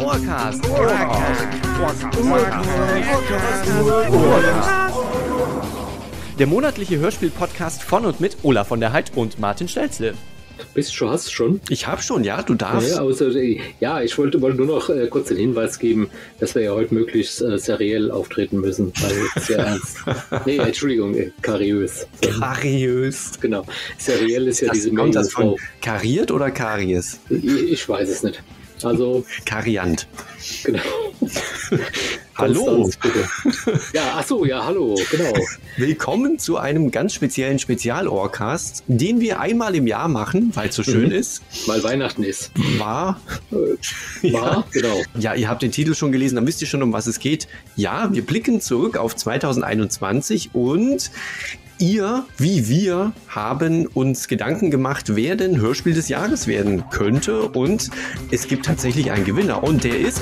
Ohrcast. Der monatliche Hörspiel-Podcast von und mit Olaf von der Heid und Martin Stelzle. Bist du hast schon? Ich habe schon, ja, du darfst. Ja, also, ja ich wollte, nur noch äh, kurz den Hinweis geben, dass wir ja heute möglichst äh, seriell auftreten müssen, weil sehr ernst. nee, Entschuldigung, äh, kariös. Kariös. Genau. Seriell ist ja das diese kommt das von kariert oder karies? Ich, ich weiß es nicht. Also. Kariant. Genau. hallo. Ja, ach so, ja, hallo, genau. Willkommen zu einem ganz speziellen Spezial-Ohrcast, den wir einmal im Jahr machen, weil es so schön Mhm. ist. Weil Weihnachten ist. War. Äh, War, genau. Ja, ihr habt den Titel schon gelesen, dann wisst ihr schon, um was es geht. Ja, wir blicken zurück auf 2021 und ihr, wie wir, haben uns Gedanken gemacht, wer denn Hörspiel des Jahres werden könnte. Und es gibt tatsächlich einen Gewinner und der ist.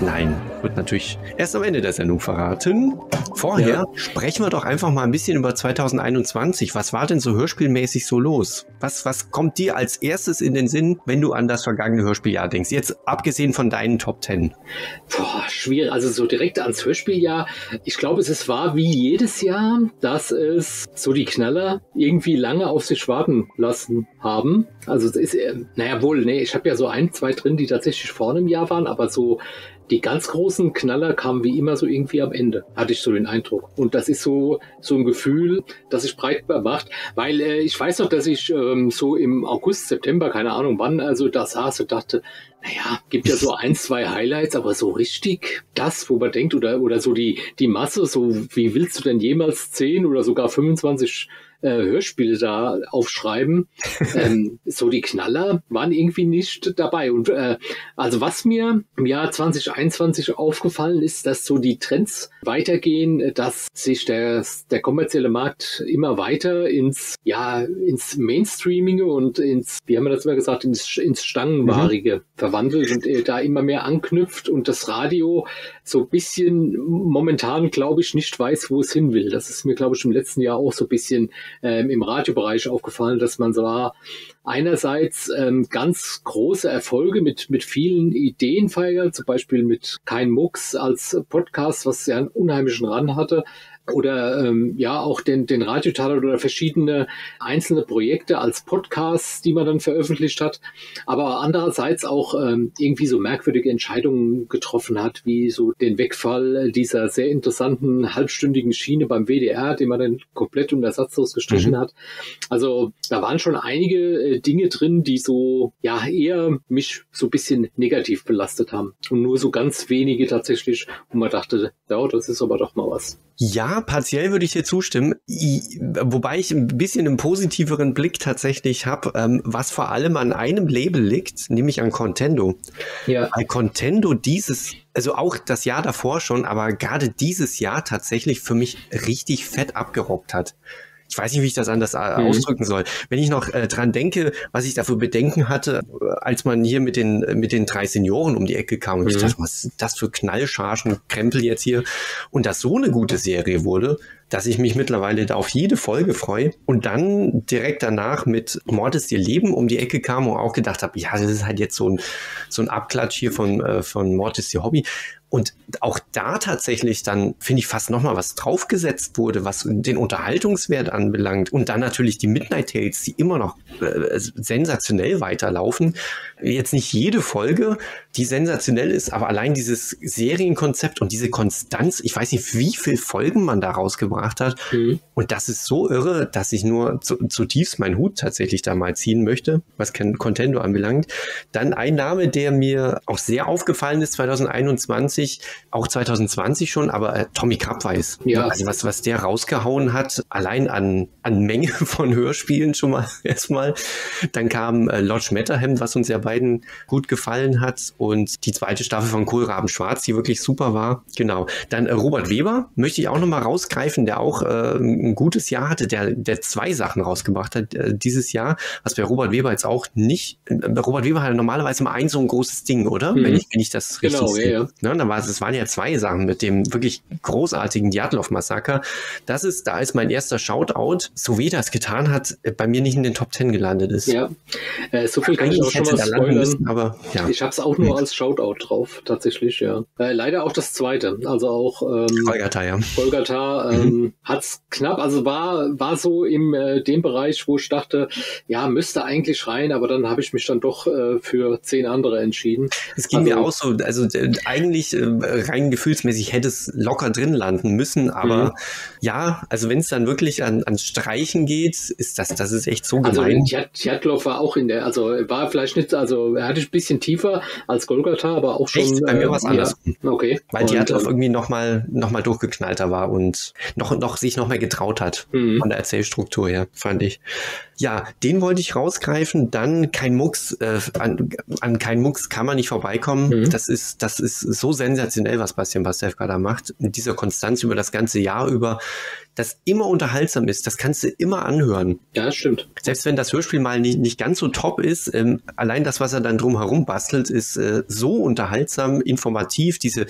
Nein, wird natürlich erst am Ende der Sendung verraten. Vorher Ja. sprechen wir doch einfach mal ein bisschen über 2021. Was war denn so hörspielmäßig so los? Was, was kommt dir als erstes in den Sinn, wenn du an das vergangene Hörspieljahr denkst? Jetzt abgesehen von deinen Top Ten. Boah, schwierig. Also so direkt ans Hörspieljahr. Ich glaube, es wahr wie jedes Jahr, dass es so die Knaller irgendwie lange auf sich warten lassen haben. Also es ist, äh, naja wohl, nee, ich habe ja so ein, zwei drin, die tatsächlich vorne im Jahr waren, aber so die ganz großen Knaller kamen wie immer so irgendwie am Ende, hatte ich so den Eindruck. Und das ist so, so ein Gefühl, das sich breit macht, weil äh, ich weiß noch, dass ich ähm, so im August, September, keine Ahnung wann, also da saß und dachte, naja, gibt ja so ein, zwei Highlights, aber so richtig das, wo man denkt, oder, oder so die, die Masse, so wie willst du denn jemals 10 oder sogar 25 äh, Hörspiele da aufschreiben? ähm, so die Knaller waren irgendwie nicht dabei. Und äh, also was mir im Jahr 2021 aufgefallen ist, dass so die Trends weitergehen, dass sich der, der kommerzielle Markt immer weiter ins, ja, ins Mainstreaming und ins, wie haben wir das immer gesagt, ins, ins Stangenwarige verwandelt und äh, da immer mehr anknüpft und das Radio so ein bisschen momentan, glaube ich, nicht weiß, wo es hin will. Das ist mir, glaube ich, im letzten Jahr auch so ein bisschen ähm, im Radiobereich aufgefallen, dass man so einerseits ähm, ganz große Erfolge mit, mit vielen Ideen feiert, zum Beispiel mit Kein Mucks als Podcast, was ja einen unheimlichen Run hatte, oder ähm, ja auch den, den Radiotatort oder verschiedene einzelne Projekte als Podcasts, die man dann veröffentlicht hat, aber andererseits auch ähm, irgendwie so merkwürdige Entscheidungen getroffen hat, wie so den Wegfall dieser sehr interessanten halbstündigen Schiene beim WDR, den man dann komplett und ersatzlos gestrichen Mhm. hat. Also da waren schon einige äh, Dinge drin, die so ja eher mich so ein bisschen negativ belastet haben und nur so ganz wenige tatsächlich, wo man dachte, ja, das ist aber doch mal was. Ja, partiell würde ich dir zustimmen. I, wobei ich ein bisschen einen positiveren Blick tatsächlich habe, ähm, was vor allem an einem Label liegt, nämlich an Contendo. Ja. Weil Contendo dieses, also auch das Jahr davor schon, aber gerade dieses Jahr tatsächlich für mich richtig fett abgerockt hat. Ich weiß nicht, wie ich das anders äh, Mhm. ausdrücken soll. Wenn ich noch äh, dran denke, was ich dafür Bedenken hatte, äh, als man hier mit den, äh, mit den drei Senioren um die Ecke kam und ich Mhm. dachte, was sind das für Knallchargen, Krempel jetzt hier? Und das so eine gute Serie wurde, dass ich mich mittlerweile da auf jede Folge freue und dann direkt danach mit Mord ist ihr Leben um die Ecke kam und auch gedacht habe, ja, das ist halt jetzt so ein, so ein Abklatsch hier von, äh, von Mord ist ihr Hobby. Und auch da tatsächlich dann, finde ich, fast nochmal was draufgesetzt wurde, was den Unterhaltungswert anbelangt. Und dann natürlich die Midnight Tales, die immer noch äh, sensationell weiterlaufen. Jetzt nicht jede Folge, die sensationell ist, aber allein dieses Serienkonzept und diese Konstanz, ich weiß nicht, wie viele Folgen man da rausgebracht hat. Mhm. Und das ist so irre, dass ich nur zu, zutiefst meinen Hut tatsächlich da mal ziehen möchte, was Contendo anbelangt. Dann ein Name, der mir auch sehr aufgefallen ist 2021, auch 2020 schon, aber äh, Tommy Krabweis. Ja. Also was, was der rausgehauen hat, allein an, an Menge von Hörspielen schon mal erstmal mal. Dann kam äh, Lodge Matterham, was uns ja beiden gut gefallen hat. Und die zweite Staffel von Kohlraben Schwarz, die wirklich super war. Genau. Dann äh, Robert Weber möchte ich auch nochmal rausgreifen, der auch äh, ein gutes Jahr hatte, der, der zwei Sachen rausgebracht hat äh, dieses Jahr, was bei Robert Weber jetzt auch nicht. Äh, Robert Weber hatte normalerweise immer ein so ein großes Ding, oder? Mhm. Wenn, ich, wenn ich das richtig genau, sehe. Ja, ja. Ne, dann war es, es waren ja zwei Sachen mit dem wirklich großartigen Djatlov-Massaker. Das ist, da ist mein erster Shoutout, so wie das getan hat, äh, bei mir nicht in den Top Ten gelandet ist. Ja, äh, so viel kann ich auch schon mal spoilern. Müssen, aber, ja. Ich habe es auch nur hm. als Shoutout drauf, tatsächlich, ja. Äh, leider auch das zweite, also auch ähm, Golgatha, ja. Golgatha ähm, mhm. hat es knapp, also war, war so im äh, dem Bereich, wo ich dachte, ja, müsste eigentlich rein, aber dann habe ich mich dann doch äh, für zehn andere entschieden. Es ging also, mir auch so, also äh, eigentlich äh, rein gefühlsmäßig hätte es locker drin landen müssen, aber mhm. ja, also wenn es dann wirklich an, ans Streichen geht, ist das, das ist echt so also gemein. Also Tjatlow war auch in der, also war vielleicht nicht, also er hatte ein bisschen tiefer als Golgatha, aber auch schon. Echt? Bei mir war es äh, anders. Ja. Okay. Weil Tjatlow ähm, irgendwie nochmal noch mal durchgeknallter war und noch, noch sich noch mehr getraut hat mhm. von der Erzählstruktur her, fand ich. Ja, den wollte ich rausgreifen. Dann kein Mucks, äh, an, an kein Mucks kann man nicht vorbeikommen. Mhm. Das ist, das ist so sensationell, was Bastian Pastewka da macht. Mit dieser Konstanz über das ganze Jahr über, das immer unterhaltsam ist. Das kannst du immer anhören. Ja, stimmt. Selbst wenn das Hörspiel mal nicht, nicht ganz so top ist, ähm, allein das, was er dann drumherum bastelt, ist äh, so unterhaltsam, informativ. Diese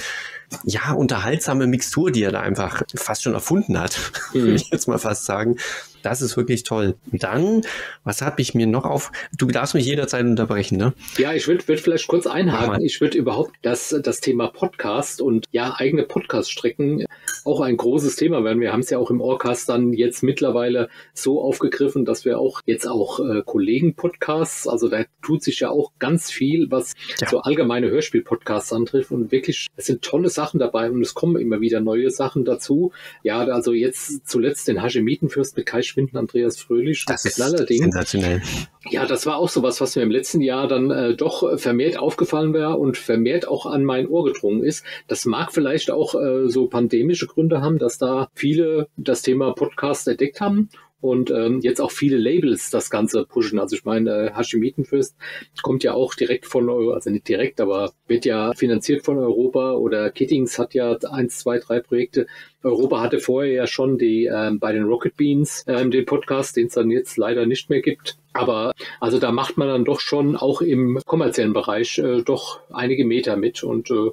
ja, unterhaltsame Mixtur, die er da einfach fast schon erfunden hat, mhm. würde ich jetzt mal fast sagen. Das ist wirklich toll. Dann, was habe ich mir noch auf? Du darfst mich jederzeit unterbrechen, ne? Ja, ich würde würd vielleicht kurz einhaken. Ich würde überhaupt das, das Thema Podcast und ja, eigene Podcast-Strecken auch ein großes Thema werden. Wir haben es ja auch im Orcast dann jetzt mittlerweile so aufgegriffen, dass wir auch jetzt auch äh, Kollegen-Podcasts, also da tut sich ja auch ganz viel, was ja. so allgemeine Hörspiel-Podcasts antrifft und wirklich, es sind tolle Sachen dabei und es kommen immer wieder neue Sachen dazu. Ja, also jetzt zuletzt den Hashemitenfürst mit Kai Schwinden, Andreas Fröhlich. Das ist allerdings. sensationell. Ja, das war auch so was, was mir im letzten Jahr dann äh, doch vermehrt aufgefallen wäre und vermehrt auch an mein Ohr gedrungen ist. Das mag vielleicht auch äh, so pandemische Gründe haben, dass da viele das Thema Podcast entdeckt haben und ähm, jetzt auch viele Labels das Ganze pushen. Also ich meine, äh, Hashimitenfürst kommt ja auch direkt von Europa, also nicht direkt, aber wird ja finanziert von Europa oder Kittings hat ja eins, zwei, drei Projekte. Europa hatte vorher ja schon die ähm, bei den Rocket Beans ähm, den Podcast, den es dann jetzt leider nicht mehr gibt. Aber also da macht man dann doch schon auch im kommerziellen Bereich äh, doch einige Meter mit und äh,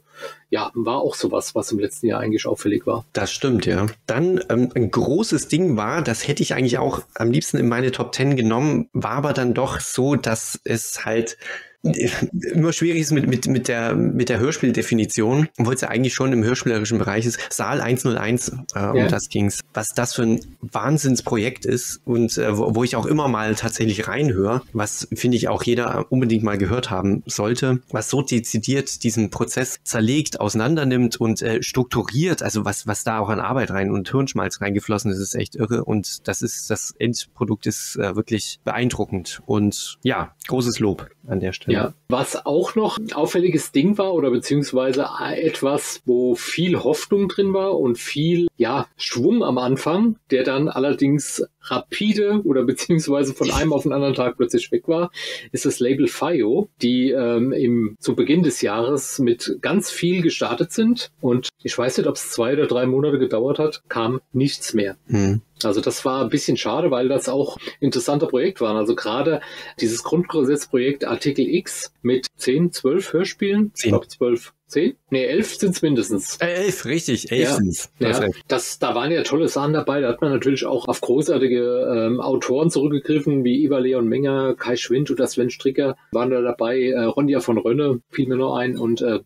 ja, war auch sowas, was im letzten Jahr eigentlich auffällig war. Das stimmt, ja. Dann ähm, ein großes Ding war, das hätte ich eigentlich auch am liebsten in meine Top Ten genommen, war aber dann doch so, dass es halt immer schwierig ist mit, mit, mit, der, mit der Hörspieldefinition, obwohl es ja eigentlich schon im hörspielerischen Bereich ist. Saal 101, äh, ja. um das ging's. Was das für ein Wahnsinnsprojekt ist und äh, wo, wo ich auch immer mal tatsächlich reinhöre, was finde ich auch jeder unbedingt mal gehört haben sollte, was so dezidiert diesen Prozess zerlegt, auseinandernimmt und äh, strukturiert, also was, was da auch an Arbeit rein und Hirnschmalz reingeflossen ist, ist echt irre und das ist, das Endprodukt ist äh, wirklich beeindruckend und ja, großes Lob an der Stelle. Ja, was auch noch ein auffälliges Ding war oder beziehungsweise etwas, wo viel Hoffnung drin war und viel, ja, Schwung am Anfang, der dann allerdings rapide oder beziehungsweise von einem auf den anderen Tag plötzlich weg war, ist das Label FIO, die ähm, im, zu Beginn des Jahres mit ganz viel gestartet sind und ich weiß nicht, ob es zwei oder drei Monate gedauert hat, kam nichts mehr. Hm. Also das war ein bisschen schade, weil das auch interessante Projekte waren. Also gerade dieses Grundgesetzprojekt Artikel X mit 10, 12 Hörspielen, 10. ich glaube 12, Zehn? Nee, elf sind es mindestens. Äh, elf, richtig, elf ja, sind's. Ja, das, da waren ja tolle Sachen dabei. Da hat man natürlich auch auf großartige ähm, Autoren zurückgegriffen, wie Iva Leon Menger, Kai Schwind oder Sven Stricker waren da dabei. Äh, Ronja von Rönne fiel mir noch ein. Und äh,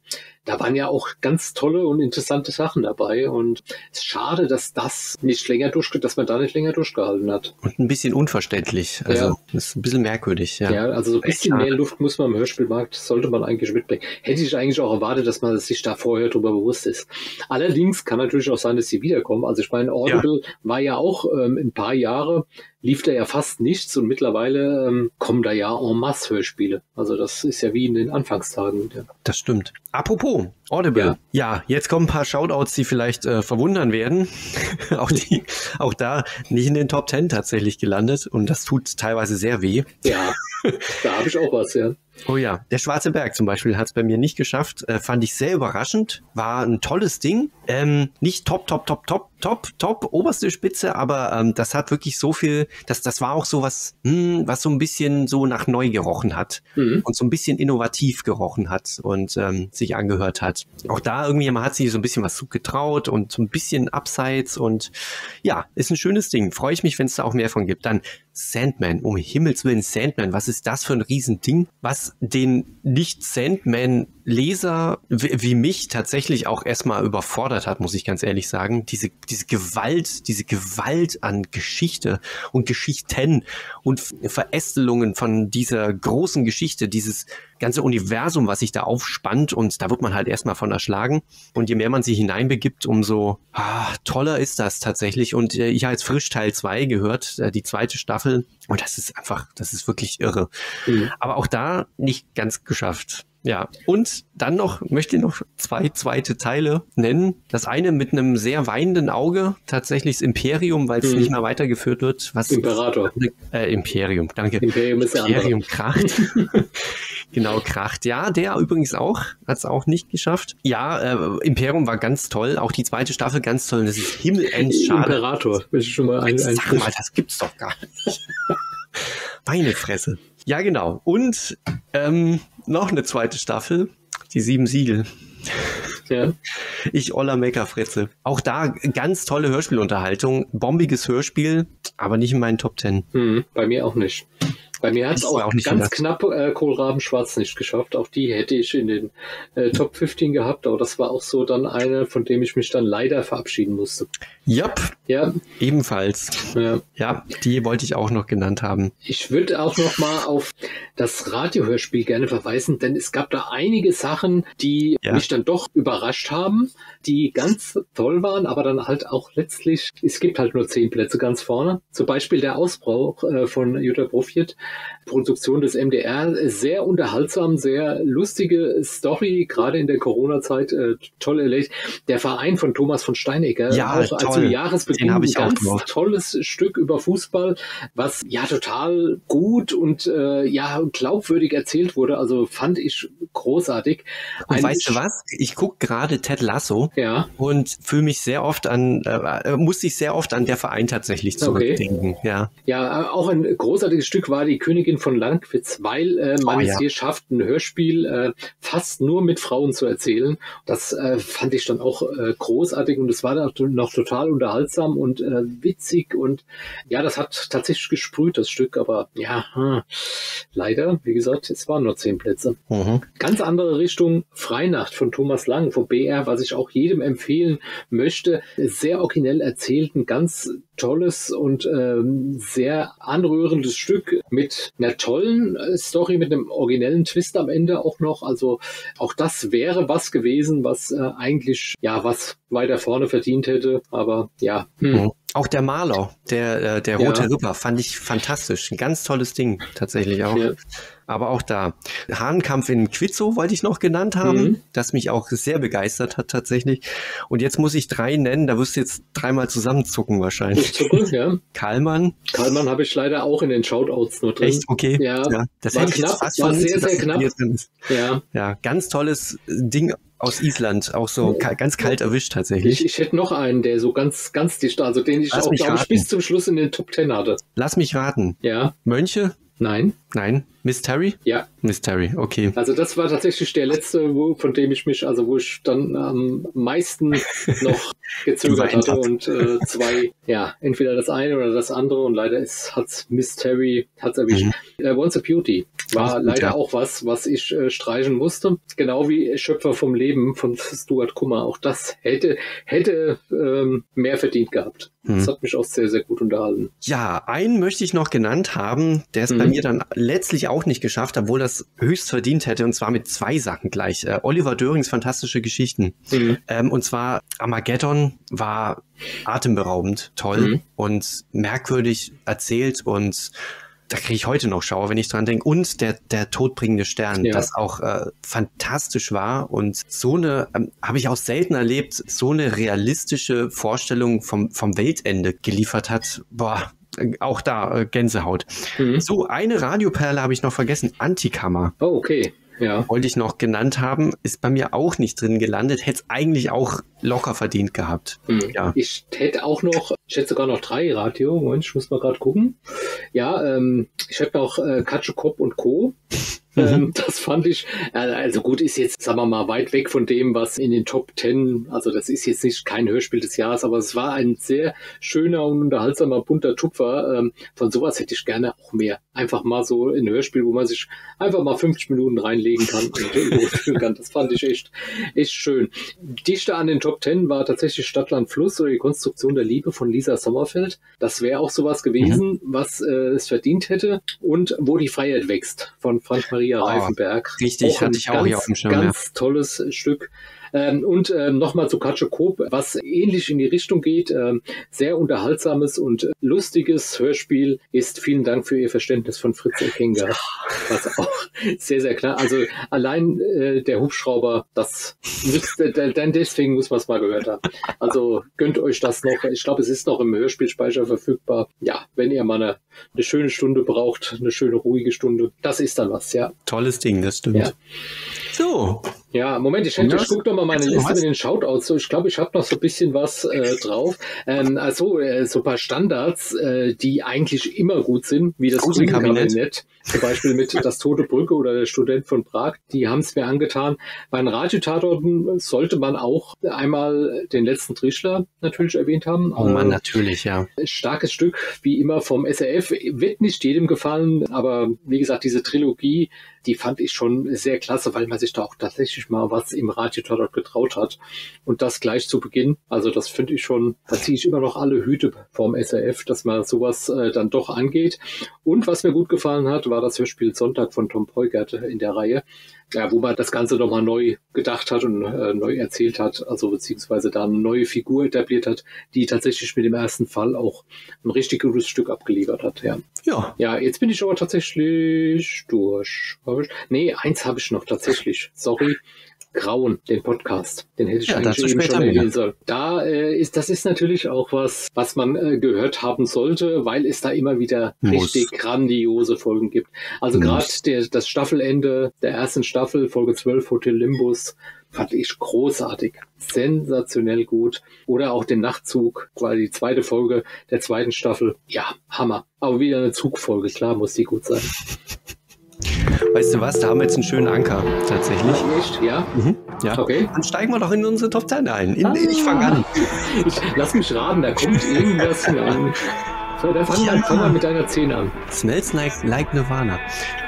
da waren ja auch ganz tolle und interessante Sachen dabei. Und es ist schade, dass das nicht länger durchge dass man da nicht länger durchgehalten hat. Und ein bisschen unverständlich. Also ja. ist ein bisschen merkwürdig. Ja, ja also so ein bisschen mehr Luft muss man im Hörspielmarkt, sollte man eigentlich mitbringen. Hätte ich eigentlich auch erwartet, dass man sich da vorher darüber bewusst ist. Allerdings kann natürlich auch sein, dass sie wiederkommen. Also ich meine, Audible ja. war ja auch ähm, ein paar Jahre lief da ja fast nichts und mittlerweile ähm, kommen da ja en masse Hörspiele. Also das ist ja wie in den Anfangstagen. Ja. Das stimmt. Apropos Audible. Ja, ja jetzt kommen ein paar Shoutouts, die vielleicht äh, verwundern werden. auch, die, auch da nicht in den Top Ten tatsächlich gelandet und das tut teilweise sehr weh. Ja, da habe ich auch was, ja. Oh ja, der Schwarze Berg zum Beispiel hat es bei mir nicht geschafft. Äh, fand ich sehr überraschend. War ein tolles Ding. Ähm, nicht top, top, top, top, top, top, oberste Spitze, aber ähm, das hat wirklich so viel, das, das war auch so was, hm, was so ein bisschen so nach neu gerochen hat mhm. und so ein bisschen innovativ gerochen hat und ähm, sich angehört hat. Auch da irgendwie, man hat sich so ein bisschen was zugetraut und so ein bisschen abseits und ja, ist ein schönes Ding. Freue ich mich, wenn es da auch mehr von gibt. Dann Sandman, um Himmels Willen, Sandman, was ist das für ein Riesending, was den Nicht-Sandman-Leser wie mich tatsächlich auch erstmal überfordert hat, muss ich ganz ehrlich sagen. Diese, diese Gewalt, diese Gewalt an Geschichte und Geschichten und Verästelungen von dieser großen Geschichte, dieses ganze Universum, was sich da aufspannt und da wird man halt erstmal von erschlagen. Und je mehr man sich hineinbegibt, umso ah, toller ist das tatsächlich. Und äh, ich habe jetzt frisch Teil 2 gehört, äh, die zweite Staffel. Und das ist einfach, das ist wirklich irre. Mhm. Aber auch da nicht ganz geschafft. Ja, und dann noch, möchte ich noch zwei zweite Teile nennen. Das eine mit einem sehr weinenden Auge, tatsächlich das Imperium, weil es mhm. nicht mehr weitergeführt wird. Was Imperator. Äh, Imperium, danke. Imperium ist Imperium kracht. genau, kracht. Ja, der übrigens auch, hat es auch nicht geschafft. Ja, äh, Imperium war ganz toll, auch die zweite Staffel ganz toll. Das ist himmelends schade. Imperator, ist schon mal ein, ein Sag mal, das gibt's doch gar nicht. Meine Fresse. Ja, genau. Und ähm, noch eine zweite Staffel, die Sieben Siegel. Ja. Ich Oller Meckerfritze. Auch da ganz tolle Hörspielunterhaltung. Bombiges Hörspiel, aber nicht in meinen Top Ten. Hm, bei mir auch nicht. Bei mir hat es auch, auch ganz anders. knapp äh, Kohlraben Schwarz nicht geschafft. Auch die hätte ich in den äh, Top 15 gehabt, aber das war auch so dann eine, von dem ich mich dann leider verabschieden musste. Yep. Ja. Ebenfalls. Ja. ja, die wollte ich auch noch genannt haben. Ich würde auch noch mal auf das Radiohörspiel gerne verweisen, denn es gab da einige Sachen, die ja. mich dann doch überrascht haben, die ganz toll waren, aber dann halt auch letztlich, es gibt halt nur zehn Plätze ganz vorne. Zum Beispiel der Ausbruch äh, von Jutta Profiet Produktion des MDR. Sehr unterhaltsam, sehr lustige Story, gerade in der Corona-Zeit. Äh, toll erlebt. Der Verein von Thomas von Steinecker. Ja, also toll. zum Jahresbeginn ein ganz tolles Stück über Fußball, was ja total gut und äh, ja glaubwürdig erzählt wurde. Also fand ich großartig. Und weißt du was? Ich gucke gerade Ted Lasso ja. und fühle mich sehr oft an, äh, äh, muss ich sehr oft an der Verein tatsächlich zurückdenken. Okay. Ja. ja, äh, auch ein großartiges Stück war die Königin von Langwitz, weil äh, man oh, ja. es hier schafft, ein Hörspiel äh, fast nur mit Frauen zu erzählen. Das äh, fand ich dann auch äh, großartig und es war dann noch total unterhaltsam und äh, witzig und ja, das hat tatsächlich gesprüht, das Stück, aber ja, hm, leider, wie gesagt, es waren nur zehn Plätze. Mhm. Ganz andere Richtung, Freinacht von Thomas Lang vom BR, was ich auch jedem empfehlen möchte. Sehr originell erzählt, ein ganz tolles und ähm, sehr anrührendes Stück mit einer tollen äh, Story, mit einem originellen Twist am Ende auch noch. Also auch das wäre was gewesen, was äh, eigentlich ja was weiter vorne verdient hätte. Aber ja. Hm. Mhm. Auch der Maler, der, äh, der Rote ja. Ripper, fand ich fantastisch. Ein ganz tolles Ding, tatsächlich auch. Ja. Aber auch da. Hahnkampf in Quizzo wollte ich noch genannt haben, mhm. das mich auch sehr begeistert hat, tatsächlich. Und jetzt muss ich drei nennen, da wirst du jetzt dreimal zusammenzucken wahrscheinlich. Zucken, ja. Karlmann. Karlmann habe ich leider auch in den Shoutouts nur drin. Echt? Okay. Ja. ja. Das war knapp, war sehr, sehr knapp. Ja. ja, ganz tolles Ding aus Island, auch so ganz kalt erwischt tatsächlich. Ich, ich, hätte noch einen, der so ganz, ganz dicht, also den ich Lass auch, glaube ich, bis zum Schluss in den Top Ten hatte. Lass mich raten. Ja. Mönche? Nein. Nein. Miss Terry? Ja. Miss Terry, okay. Also das war tatsächlich der letzte, wo, von dem ich mich, also wo ich dann am meisten noch gezögert hatte und äh, zwei, ja, entweder das eine oder das andere und leider ist, hat's Miss Terry, hat's erwischt. Mhm. Uh, Once a Beauty. War gut, leider ja. auch was, was ich äh, streichen musste. Genau wie Schöpfer vom Leben von Stuart Kummer. Auch das hätte, hätte ähm, mehr verdient gehabt. Das hm. hat mich auch sehr, sehr gut unterhalten. Ja, einen möchte ich noch genannt haben, der es mhm. bei mir dann letztlich auch nicht geschafft, obwohl das höchst verdient hätte, und zwar mit zwei Sachen gleich. Äh, Oliver Dörings fantastische Geschichten. Mhm. Ähm, und zwar Armageddon war atemberaubend, toll mhm. und merkwürdig erzählt und da kriege ich heute noch Schauer, wenn ich dran denke. Und der, der todbringende Stern, ja. das auch äh, fantastisch war. Und so eine, ähm, habe ich auch selten erlebt, so eine realistische Vorstellung vom, vom Weltende geliefert hat. Boah, auch da äh, Gänsehaut. Mhm. So, eine Radioperle habe ich noch vergessen. Antikammer. Oh, okay ja. wollte ich noch genannt haben, ist bei mir auch nicht drin gelandet, hätte es eigentlich auch locker verdient gehabt. Hm. Ja. Ich hätte auch noch, ich hätte sogar noch drei Radio, Moment, ich muss mal gerade gucken. Ja, ähm, ich hätte noch äh, Katschekop und Co. Mhm. Ähm, das fand ich, also gut, ist jetzt, sagen wir mal, weit weg von dem, was in den Top Ten, also das ist jetzt nicht kein Hörspiel des Jahres, aber es war ein sehr schöner und unterhaltsamer, bunter Tupfer. Ähm, von sowas hätte ich gerne auch mehr. Einfach mal so ein Hörspiel, wo man sich einfach mal 50 Minuten reinlegen kann und kann. Das fand ich echt, echt schön. Dichter an den Top Ten war tatsächlich Stadtland Fluss oder die Konstruktion der Liebe von Lisa Sommerfeld. Das wäre auch sowas gewesen, mhm. was äh, es verdient hätte. Und wo die Freiheit wächst von Frank Maria Maria oh, Reifenberg. Richtig, hatte ich auch ganz, hier auf dem Schirm. Ganz ja. tolles Stück. Ähm, und ähm, nochmal zu Katschekop, was ähnlich in die Richtung geht. Ähm, sehr unterhaltsames und lustiges Hörspiel ist. Vielen Dank für Ihr Verständnis von Fritz Erkenger. Was auch sehr, sehr klar. Also allein äh, der Hubschrauber, das müsste, denn deswegen muss man es mal gehört haben. Also gönnt euch das noch. Ich glaube, es ist noch im Hörspielspeicher verfügbar. Ja, wenn ihr mal eine, eine schöne Stunde braucht, eine schöne ruhige Stunde, das ist dann was, ja. Tolles Ding, das stimmt. Ja. So. Ja, Moment, ich, hätte, ich gucke doch mal meine Liste mit den Shoutouts. Ich glaube, ich habe noch so ein bisschen was äh, drauf. Ähm, also äh, so ein paar Standards, äh, die eigentlich immer gut sind, wie das Kabinett. Zum Beispiel mit Das Tote Brücke oder der Student von Prag. Die haben es mir angetan. Bei den Radiotatorten sollte man auch einmal den letzten Trischler natürlich erwähnt haben. Oh man, natürlich, ja. Starkes Stück, wie immer vom SRF. Wird nicht jedem gefallen, aber wie gesagt, diese Trilogie die fand ich schon sehr klasse, weil man sich da auch tatsächlich mal was im Radio getraut hat. Und das gleich zu Beginn. Also das finde ich schon, da ziehe ich immer noch alle Hüte vorm SRF, dass man sowas äh, dann doch angeht. Und was mir gut gefallen hat, war das Hörspiel Sonntag von Tom Peugert in der Reihe ja, wo man das Ganze nochmal neu gedacht hat und äh, neu erzählt hat, also beziehungsweise da eine neue Figur etabliert hat, die tatsächlich mit dem ersten Fall auch ein richtig gutes Stück abgeliefert hat. Ja, ja, ja jetzt bin ich aber tatsächlich durch. Nee, eins habe ich noch tatsächlich. Sorry. Grauen, den Podcast. Den hätte ich ja, eigentlich eben schon erwähnen sollen. Da äh, ist, das ist natürlich auch was, was man äh, gehört haben sollte, weil es da immer wieder Muss. richtig grandiose Folgen gibt. Also gerade das Staffelende der ersten Staffel, Folge 12, Hotel Limbus, fand ich großartig. Sensationell gut. Oder auch den Nachtzug, quasi die zweite Folge der zweiten Staffel. Ja, Hammer. Aber wieder eine Zugfolge, klar muss die gut sein. Weißt du was, da haben wir jetzt einen schönen Anker tatsächlich. Echt? Ja? Mhm. ja. Okay. Dann steigen wir doch in unsere Top 10 ein. In, ah. Ich fange an. Ich, lass mich raten, da kommt irgendwas hinein. So, dann fang, ja. fang mal mit deiner 10 an. Smells like, like Nirvana.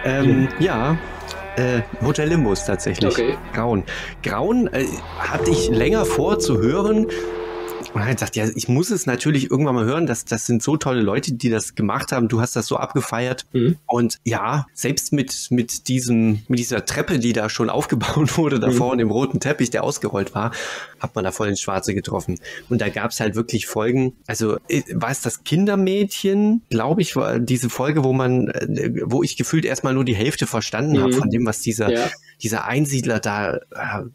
Ähm, mhm. Ja, äh, Hotel Limbus tatsächlich. Okay. Grauen. Grauen äh, hatte ich länger vor zu hören, und dann sagt, ja, ich muss es natürlich irgendwann mal hören, dass das sind so tolle Leute, die das gemacht haben. Du hast das so abgefeiert. Mhm. Und ja, selbst mit, mit diesem, mit dieser Treppe, die da schon aufgebaut wurde, davor mhm. und dem roten Teppich, der ausgerollt war, hat man da voll ins Schwarze getroffen. Und da gab es halt wirklich Folgen. Also äh, war es das Kindermädchen, glaube ich, war diese Folge, wo man, äh, wo ich gefühlt erstmal nur die Hälfte verstanden mhm. habe von dem, was dieser, ja. dieser Einsiedler da äh,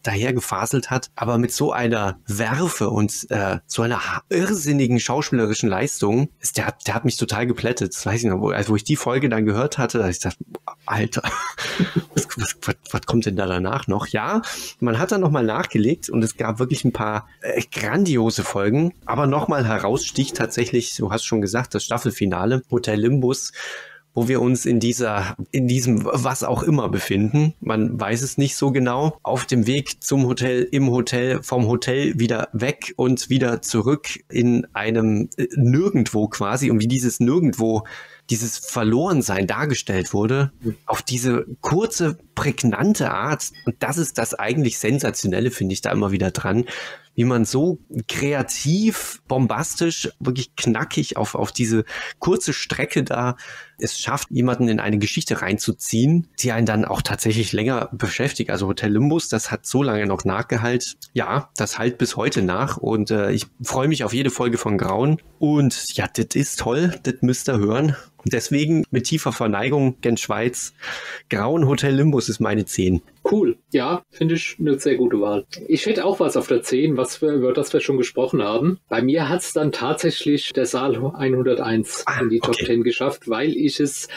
daher gefaselt hat. Aber mit so einer Werfe und äh, so einer irrsinnigen schauspielerischen Leistung, ist, der, der hat mich total geplättet. Das weiß ich noch, wo, also wo ich die Folge dann gehört hatte, da ich dachte, Alter, was, was, was, was kommt denn da danach noch? Ja, man hat dann nochmal nachgelegt und es gab wirklich ein paar äh, grandiose Folgen, aber nochmal heraussticht tatsächlich, du hast schon gesagt, das Staffelfinale, Hotel Limbus, wo wir uns in dieser, in diesem was auch immer befinden. Man weiß es nicht so genau. Auf dem Weg zum Hotel, im Hotel, vom Hotel wieder weg und wieder zurück in einem äh, Nirgendwo quasi. Und wie dieses Nirgendwo dieses Verlorensein dargestellt wurde, auf diese kurze, prägnante Art. Und das ist das eigentlich Sensationelle, finde ich da immer wieder dran wie man so kreativ, bombastisch, wirklich knackig auf, auf diese kurze Strecke da es schafft, jemanden in eine Geschichte reinzuziehen, die einen dann auch tatsächlich länger beschäftigt. Also Hotel Limbus, das hat so lange noch nachgehalt. Ja, das halt bis heute nach und äh, ich freue mich auf jede Folge von Grauen. Und ja, das ist toll, das müsst ihr hören. Deswegen mit tiefer Verneigung gen Schweiz. Grauen Hotel Limbus ist meine 10. Cool. Ja, finde ich eine sehr gute Wahl. Ich hätte auch was auf der 10, was wir, über das wir schon gesprochen haben. Bei mir hat es dann tatsächlich der Saal 101 ah, in die Top okay. 10 geschafft, weil ich es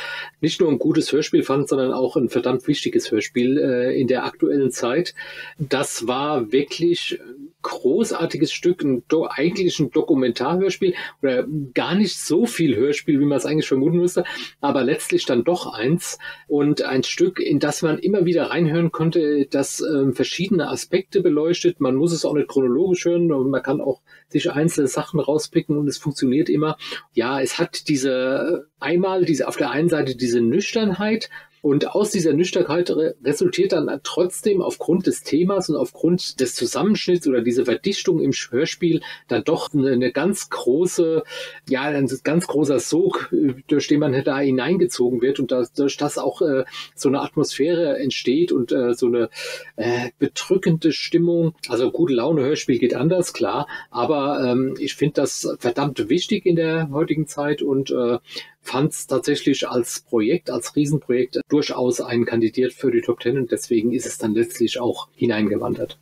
nicht nur ein gutes Hörspiel fand, sondern auch ein verdammt wichtiges Hörspiel äh, in der aktuellen Zeit. Das war wirklich großartiges Stück, ein Do eigentlich ein Dokumentarhörspiel oder gar nicht so viel Hörspiel, wie man es eigentlich vermuten müsste, aber letztlich dann doch eins und ein Stück, in das man immer wieder reinhören konnte, das äh, verschiedene Aspekte beleuchtet. Man muss es auch nicht chronologisch hören und man kann auch sich einzelne Sachen rauspicken und es funktioniert immer. Ja, es hat diese einmal diese auf der einen Seite diese Nüchternheit und aus dieser Nüchternheit resultiert dann trotzdem aufgrund des Themas und aufgrund des Zusammenschnitts oder dieser Verdichtung im Hörspiel dann doch eine, eine ganz große, ja, ein ganz großer Sog, durch den man da hineingezogen wird und dadurch, dass auch äh, so eine Atmosphäre entsteht und äh, so eine äh, bedrückende Stimmung. Also gute Laune Hörspiel geht anders, klar, aber ähm, ich finde das verdammt wichtig in der heutigen Zeit und äh, fand es tatsächlich als Projekt, als Riesenprojekt durchaus einen kandidiert für die Top Ten und deswegen ist es dann letztlich auch hineingewandert.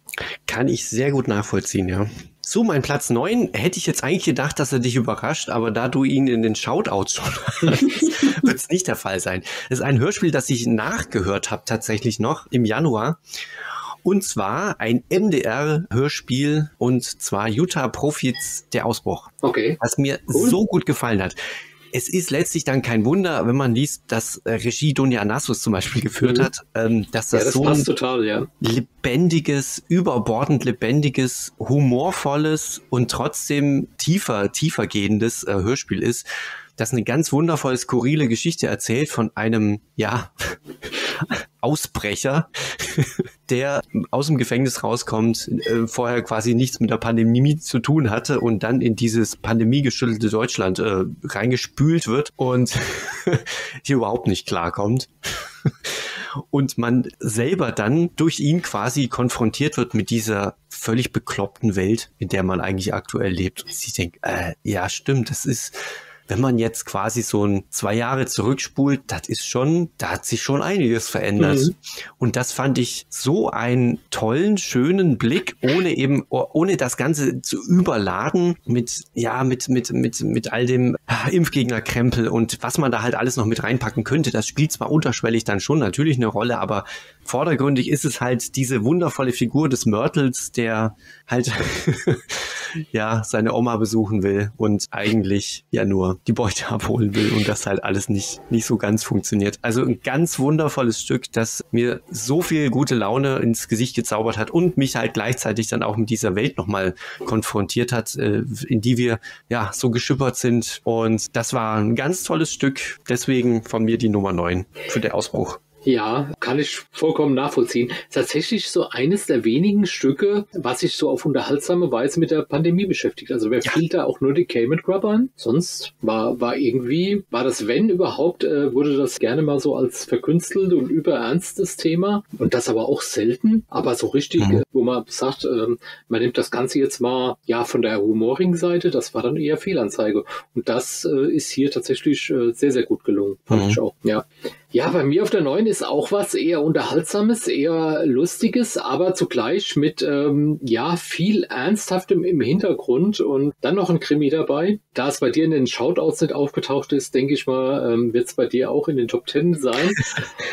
Kann ich sehr gut nachvollziehen, ja. So, mein Platz 9 hätte ich jetzt eigentlich gedacht, dass er dich überrascht, aber da du ihn in den Shoutouts schon hast, wird es nicht der Fall sein. Es ist ein Hörspiel, das ich nachgehört habe tatsächlich noch im Januar. Und zwar ein MDR-Hörspiel und zwar Utah Profits der Ausbruch. Okay. Was mir cool. so gut gefallen hat es ist letztlich dann kein Wunder, wenn man liest, dass äh, Regie Donja Nassus zum Beispiel geführt mhm. hat, ähm, dass das, ja, das so ein total, ja. lebendiges, überbordend lebendiges, humorvolles und trotzdem tiefer, tiefer gehendes äh, Hörspiel ist das eine ganz wundervoll skurrile Geschichte erzählt von einem, ja, Ausbrecher, der aus dem Gefängnis rauskommt, äh, vorher quasi nichts mit der Pandemie zu tun hatte und dann in dieses pandemiegeschüttelte Deutschland äh, reingespült wird und hier überhaupt nicht klarkommt. und man selber dann durch ihn quasi konfrontiert wird mit dieser völlig bekloppten Welt, in der man eigentlich aktuell lebt. Und ich denke, äh, ja, stimmt, das ist wenn man jetzt quasi so ein zwei Jahre zurückspult, das ist schon, da hat sich schon einiges verändert. Mhm. Und das fand ich so einen tollen, schönen Blick, ohne eben, ohne das Ganze zu überladen mit, ja, mit, mit, mit, mit all dem ah, Impfgegnerkrempel und was man da halt alles noch mit reinpacken könnte. Das spielt zwar unterschwellig dann schon natürlich eine Rolle, aber vordergründig ist es halt diese wundervolle Figur des Myrtles, der halt ja seine Oma besuchen will und eigentlich ja nur die Beute abholen will und das halt alles nicht nicht so ganz funktioniert. Also ein ganz wundervolles Stück, das mir so viel gute Laune ins Gesicht gezaubert hat und mich halt gleichzeitig dann auch mit dieser Welt nochmal konfrontiert hat, äh, in die wir ja so geschippert sind und das war ein ganz tolles Stück. Deswegen von mir die Nummer 9 für den Ausbruch. Ja, kann ich vollkommen nachvollziehen. Tatsächlich so eines der wenigen Stücke, was sich so auf unterhaltsame Weise mit der Pandemie beschäftigt. Also wer ja. fiel da auch nur die Cayman Grub an? Sonst war, war irgendwie, war das, wenn überhaupt, äh, wurde das gerne mal so als verkünstelnd und überernstes Thema. Und das aber auch selten. Aber so richtig, mhm. wo man sagt, äh, man nimmt das Ganze jetzt mal, ja, von der humorigen Seite, das war dann eher Fehlanzeige. Und das äh, ist hier tatsächlich äh, sehr, sehr gut gelungen. Fand mhm. ich auch, ja. Ja, bei mir auf der neuen ist auch was eher Unterhaltsames, eher Lustiges, aber zugleich mit ähm, ja viel Ernsthaftem im Hintergrund und dann noch ein Krimi dabei. Da es bei dir in den Shoutouts nicht aufgetaucht ist, denke ich mal, ähm, wird es bei dir auch in den Top Ten sein.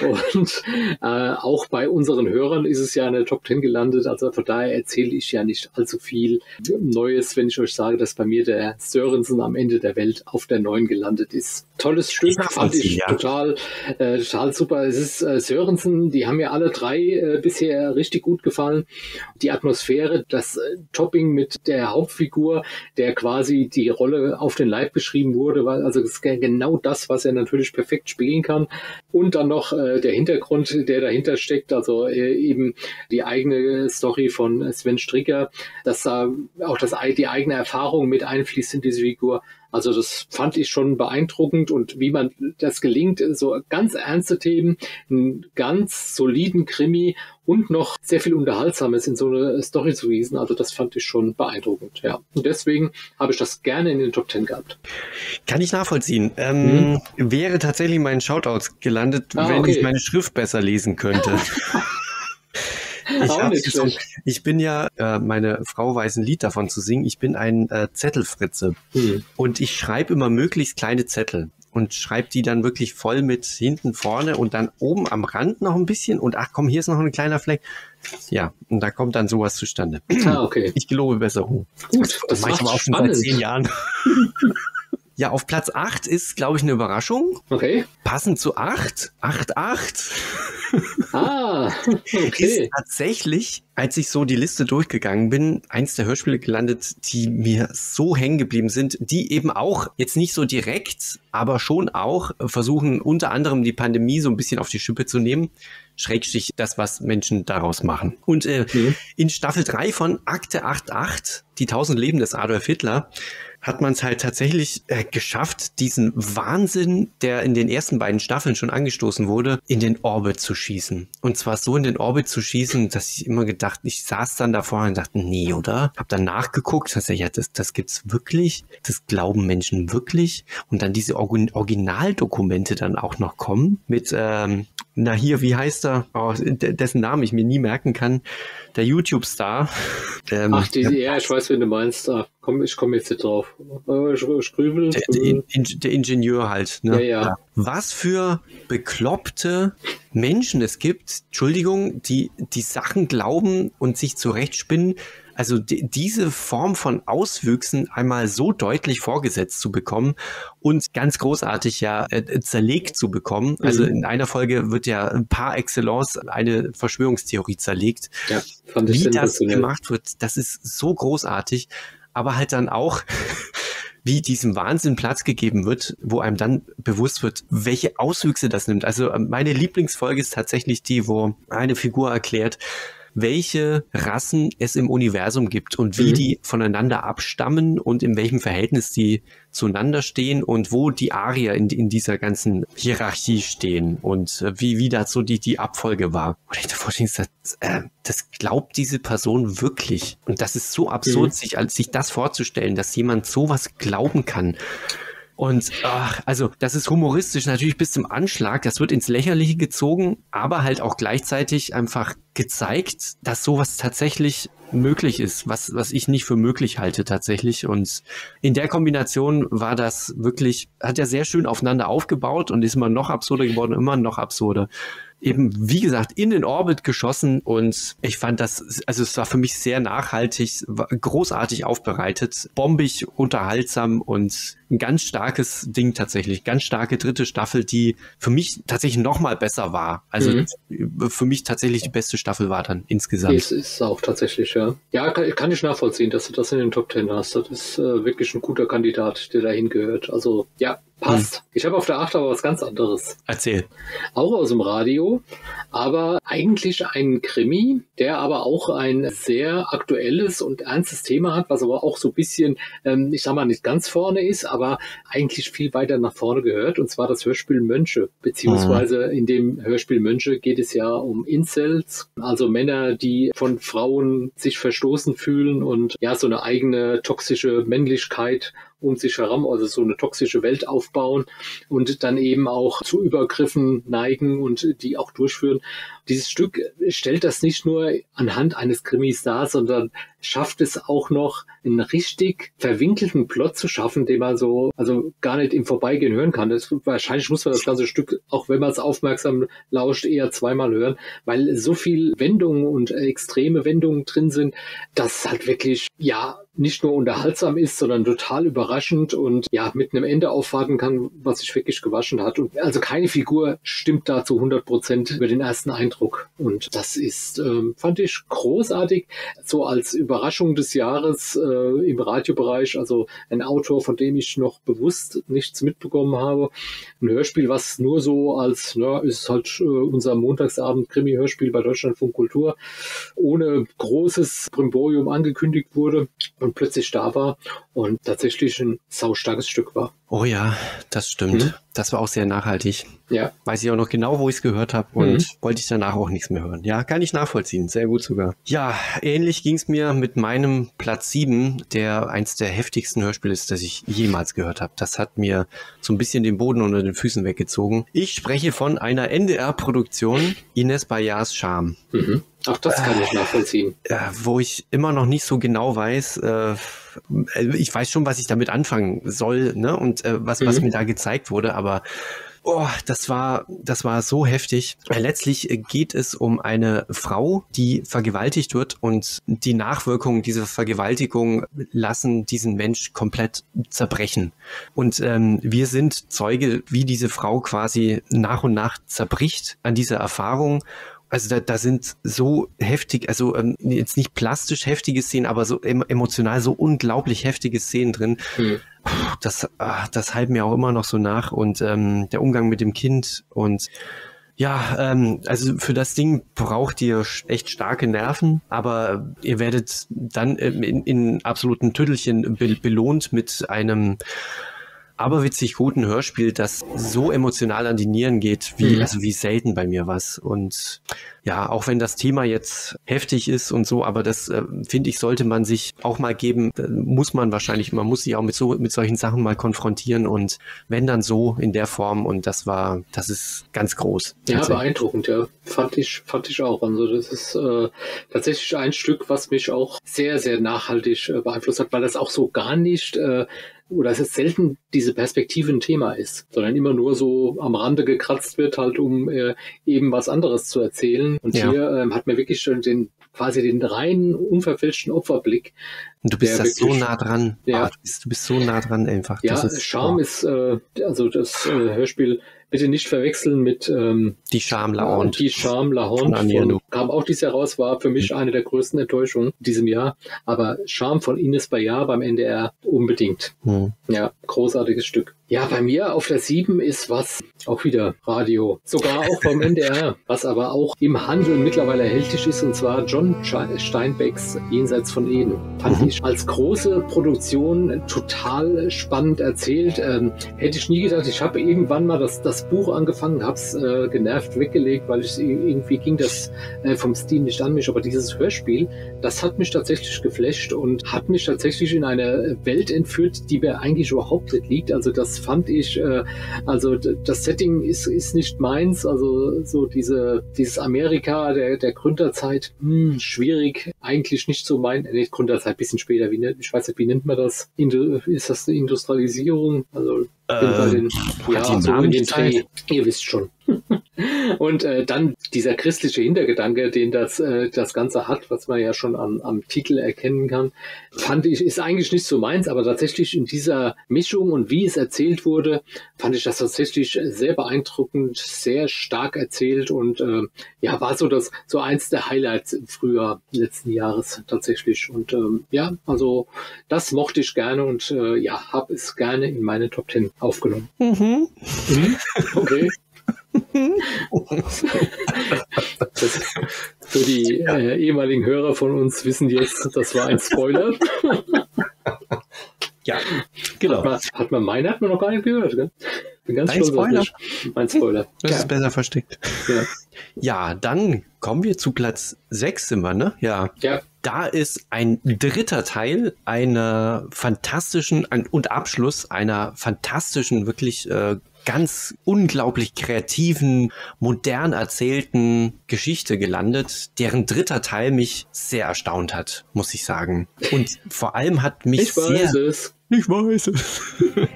und äh, auch bei unseren Hörern ist es ja in der Top Ten gelandet. Also von daher erzähle ich ja nicht allzu viel Neues, wenn ich euch sage, dass bei mir der Sörensen am Ende der Welt auf der neuen gelandet ist. Tolles Stück, fand ich ja. total. Äh, äh, total super. Es ist äh, Sörensen, die haben mir alle drei äh, bisher richtig gut gefallen. Die Atmosphäre, das äh, Topping mit der Hauptfigur, der quasi die Rolle auf den Leib geschrieben wurde, weil also ist genau das, was er natürlich perfekt spielen kann. Und dann noch äh, der Hintergrund, der dahinter steckt, also äh, eben die eigene Story von Sven Stricker, dass da auch das, die eigene Erfahrung mit einfließt in diese Figur. Also das fand ich schon beeindruckend und wie man das gelingt, so ganz ernste Themen, einen ganz soliden Krimi und noch sehr viel Unterhaltsames in so eine Story zu gießen. Also das fand ich schon beeindruckend, ja. Und deswegen habe ich das gerne in den Top Ten gehabt. Kann ich nachvollziehen. Ähm, hm. Wäre tatsächlich mein Shoutouts gelandet, ah, wenn okay. ich meine Schrift besser lesen könnte. Ich, so, ich, bin ja, äh, meine Frau weiß ein Lied davon zu singen, ich bin ein äh, Zettelfritze. Hm. Und ich schreibe immer möglichst kleine Zettel und schreibe die dann wirklich voll mit hinten vorne und dann oben am Rand noch ein bisschen und ach komm, hier ist noch ein kleiner Fleck. Ja, und da kommt dann sowas zustande. Ah, okay. Ich gelobe Besserung. Gut, das, das mache ich aber auch schon seit zehn Jahren. Ja, auf Platz 8 ist, glaube ich, eine Überraschung. Okay. Passend zu 8, 8, 8. Ah, okay. Ist tatsächlich, als ich so die Liste durchgegangen bin, eins der Hörspiele gelandet, die mir so hängen geblieben sind, die eben auch jetzt nicht so direkt, aber schon auch versuchen, unter anderem die Pandemie so ein bisschen auf die Schippe zu nehmen. Schrägstrich das, was Menschen daraus machen. Und äh, mhm. in Staffel 3 von Akte 88, die 1000 Leben des Adolf Hitler, hat man es halt tatsächlich äh, geschafft, diesen Wahnsinn, der in den ersten beiden Staffeln schon angestoßen wurde, in den Orbit zu schießen. Und zwar so in den Orbit zu schießen, dass ich immer gedacht, ich saß dann davor und dachte, nee, oder? Hab dann nachgeguckt, dass ja, das, das gibt's wirklich, das glauben Menschen wirklich. Und dann diese Originaldokumente dann auch noch kommen mit, ähm, na hier, wie heißt er? Oh, dessen Namen ich mir nie merken kann. Der YouTube-Star. Ähm, Ach, die, ja, ich weiß, wen du meinst. Ah, komm, ich komme jetzt nicht drauf. Äh, Schrübel. Der, der, der, Ingenieur halt. Ne? Ja, ja. Was für bekloppte Menschen es gibt, Entschuldigung, die die Sachen glauben und sich zurechtspinnen, also die, diese Form von Auswüchsen einmal so deutlich vorgesetzt zu bekommen und ganz großartig ja äh, zerlegt zu bekommen. Also mhm. in einer Folge wird ja paar excellence eine Verschwörungstheorie zerlegt. Ja, fand ich Wie das gemacht wird, das ist so großartig, aber halt dann auch wie diesem Wahnsinn Platz gegeben wird, wo einem dann bewusst wird, welche Auswüchse das nimmt. Also meine Lieblingsfolge ist tatsächlich die, wo eine Figur erklärt, welche Rassen es im Universum gibt und wie mhm. die voneinander abstammen und in welchem Verhältnis die zueinander stehen und wo die Arier in, in dieser ganzen Hierarchie stehen und äh, wie, wie so die, die Abfolge war. Und ich davor denke, das, äh, das glaubt diese Person wirklich. Und das ist so absurd, mhm. sich, sich das vorzustellen, dass jemand sowas glauben kann. Und ach, also das ist humoristisch natürlich bis zum Anschlag. Das wird ins Lächerliche gezogen, aber halt auch gleichzeitig einfach gezeigt, dass sowas tatsächlich möglich ist, was, was ich nicht für möglich halte tatsächlich. Und in der Kombination war das wirklich, hat er sehr schön aufeinander aufgebaut und ist immer noch absurder geworden, immer noch absurder eben, wie gesagt, in den Orbit geschossen und ich fand das, also es war für mich sehr nachhaltig, großartig aufbereitet, bombig, unterhaltsam und ein ganz starkes Ding tatsächlich, ganz starke dritte Staffel, die für mich tatsächlich noch mal besser war. Also mhm. für mich tatsächlich die beste Staffel war dann insgesamt. Es ist auch tatsächlich, ja. Ja, kann, kann, ich nachvollziehen, dass du das in den Top Ten hast. Das ist äh, wirklich ein guter Kandidat, der dahin gehört. Also ja, Passt. Hm. Ich habe auf der 8 aber was ganz anderes. Erzähl. Auch aus dem Radio, aber eigentlich ein Krimi, der aber auch ein sehr aktuelles und ernstes Thema hat, was aber auch so ein bisschen, ähm, ich sag mal, nicht ganz vorne ist, aber eigentlich viel weiter nach vorne gehört, und zwar das Hörspiel Mönche. Beziehungsweise mhm. in dem Hörspiel Mönche geht es ja um Incels, also Männer, die von Frauen sich verstoßen fühlen und ja, so eine eigene toxische Männlichkeit um sich herum, also so eine toxische Welt aufbauen und dann eben auch zu Übergriffen neigen und die auch durchführen. Dieses Stück stellt das nicht nur anhand eines Krimis dar, sondern schafft es auch noch, einen richtig verwinkelten Plot zu schaffen, den man so, also gar nicht im Vorbeigehen hören kann. Das, wahrscheinlich muss man das ganze Stück, auch wenn man es aufmerksam lauscht, eher zweimal hören, weil so viel Wendungen und extreme Wendungen drin sind, dass es halt wirklich, ja, nicht nur unterhaltsam ist, sondern total überraschend überraschend und ja, mit einem Ende aufwarten kann, was sich wirklich gewaschen hat. Und also keine Figur stimmt da zu 100 Prozent über den ersten Eindruck. Und das ist, ähm, fand ich großartig, so als Überraschung des Jahres äh, im Radiobereich. Also ein Autor, von dem ich noch bewusst nichts mitbekommen habe. Ein Hörspiel, was nur so als, na, ist halt äh, unser Montagsabend Krimi-Hörspiel bei Deutschlandfunk Kultur, ohne großes Brimborium angekündigt wurde und plötzlich da war und tatsächlich ein saustarkes Stück war. Oh ja, das stimmt. Mhm. Das war auch sehr nachhaltig. Ja. Weiß ich auch noch genau, wo ich es gehört habe und mhm. wollte ich danach auch nichts mehr hören. Ja, kann ich nachvollziehen. Sehr gut sogar. Ja, ähnlich ging es mir mit meinem Platz 7, der eins der heftigsten Hörspiele ist, das ich jemals gehört habe. Das hat mir so ein bisschen den Boden unter den Füßen weggezogen. Ich spreche von einer NDR-Produktion Ines Bayars Charme. Mhm. Auch das kann äh, ich nachvollziehen. Äh, wo ich immer noch nicht so genau weiß, äh, ich weiß schon, was ich damit anfangen soll, ne? Und äh, was, mhm. was mir da gezeigt wurde, aber Oh, das war, das war so heftig. Letztlich geht es um eine Frau, die vergewaltigt wird und die Nachwirkungen dieser Vergewaltigung lassen diesen Mensch komplett zerbrechen. Und ähm, wir sind Zeuge, wie diese Frau quasi nach und nach zerbricht an dieser Erfahrung also da, da sind so heftig, also ähm, jetzt nicht plastisch heftige Szenen, aber so emotional so unglaublich heftige Szenen drin. Mhm. Das, ach, das halten mir auch immer noch so nach und ähm, der Umgang mit dem Kind und ja, ähm, also für das Ding braucht ihr echt starke Nerven, aber ihr werdet dann ähm, in, in absoluten Tüttelchen be belohnt mit einem aberwitzig guten Hörspiel, das so emotional an die Nieren geht, wie, mhm. also wie selten bei mir was. Und ja, auch wenn das Thema jetzt heftig ist und so, aber das äh, finde ich, sollte man sich auch mal geben, muss man wahrscheinlich, man muss sich auch mit so, mit solchen Sachen mal konfrontieren und wenn dann so in der Form und das war, das ist ganz groß. Ja, beeindruckend, ja. Fand ich, fand ich auch. Also das ist äh, tatsächlich ein Stück, was mich auch sehr, sehr nachhaltig äh, beeinflusst hat, weil das auch so gar nicht äh, oder es ist selten diese Perspektive ein Thema ist, sondern immer nur so am Rande gekratzt wird, halt um äh, eben was anderes zu erzählen. Und ja. hier ähm, hat man wirklich schon den quasi den reinen, unverfälschten Opferblick. Und du bist da so nah dran. Ja. Oh, du, bist, du, bist, so nah dran einfach. Ja, ist, Charme oh. ist, äh, also das äh, Hörspiel bitte nicht verwechseln mit ähm, Die Charme La Honte. Die Charme La Honte kam auch dieses Jahr raus, war für mich mhm. eine der größten Enttäuschungen in diesem Jahr. Aber Charme von Ines Bayard beim NDR unbedingt. Mhm. Ja, großartiges Stück. Ja, bei mir auf der 7 ist was, auch wieder Radio, sogar auch vom NDR, was aber auch im Handel mittlerweile erhältlich ist, und zwar John Steinbecks Jenseits von Eden. Fand mhm. ich als große Produktion total spannend erzählt. Ähm, hätte ich nie gedacht, ich habe irgendwann mal das, das Buch angefangen, habe es äh, genervt weggelegt, weil ich irgendwie ging das äh, vom Stil nicht an mich, aber dieses Hörspiel, das hat mich tatsächlich geflasht und hat mich tatsächlich in eine Welt entführt, die mir eigentlich überhaupt nicht liegt. Also das fand ich, äh, also das Setting ist, ist nicht meins, also so diese, dieses Amerika der, der Gründerzeit, hm, schwierig, eigentlich nicht so mein, äh, nicht Gründerzeit, bisschen später, wie, ich weiß nicht, wie nennt man das? ist das eine Industrialisierung? Also äh, den, ja, so in den Dreh, ihr wisst schon. Und äh, dann dieser christliche Hintergedanke, den das, äh, das Ganze hat, was man ja schon am, am Titel erkennen kann, fand ich, ist eigentlich nicht so meins, aber tatsächlich in dieser Mischung und wie es erzählt wurde, fand ich das tatsächlich sehr beeindruckend, sehr stark erzählt und äh, ja, war so das so eins der Highlights im Frühjahr letzten Jahres tatsächlich. Und ähm, ja, also das mochte ich gerne und äh, ja, habe es gerne in meine Top Ten aufgenommen. Mhm. Mhm. Okay das, für die äh, ehemaligen Hörer von uns wissen jetzt, das war ein Spoiler. ja, genau. Hat man, hat man meine hat man noch gar nicht gehört, gell? Bin ganz Dein Spoiler. Mein Spoiler. Das ja. ist besser versteckt. Ja. ja, dann kommen wir zu Platz 6 sind wir, ne? Ja. Ja. Da ist ein dritter Teil einer fantastischen und Abschluss einer fantastischen, wirklich äh, ganz unglaublich kreativen, modern erzählten Geschichte gelandet, deren dritter Teil mich sehr erstaunt hat, muss ich sagen. Und vor allem hat mich ich sehr... Weiß es. Ich weiß es.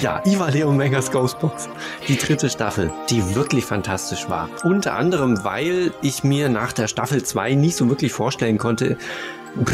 Ja, Iva Leon Mengers Ghostbox. Die dritte Staffel, die wirklich fantastisch war. Unter anderem, weil ich mir nach der Staffel 2 nicht so wirklich vorstellen konnte,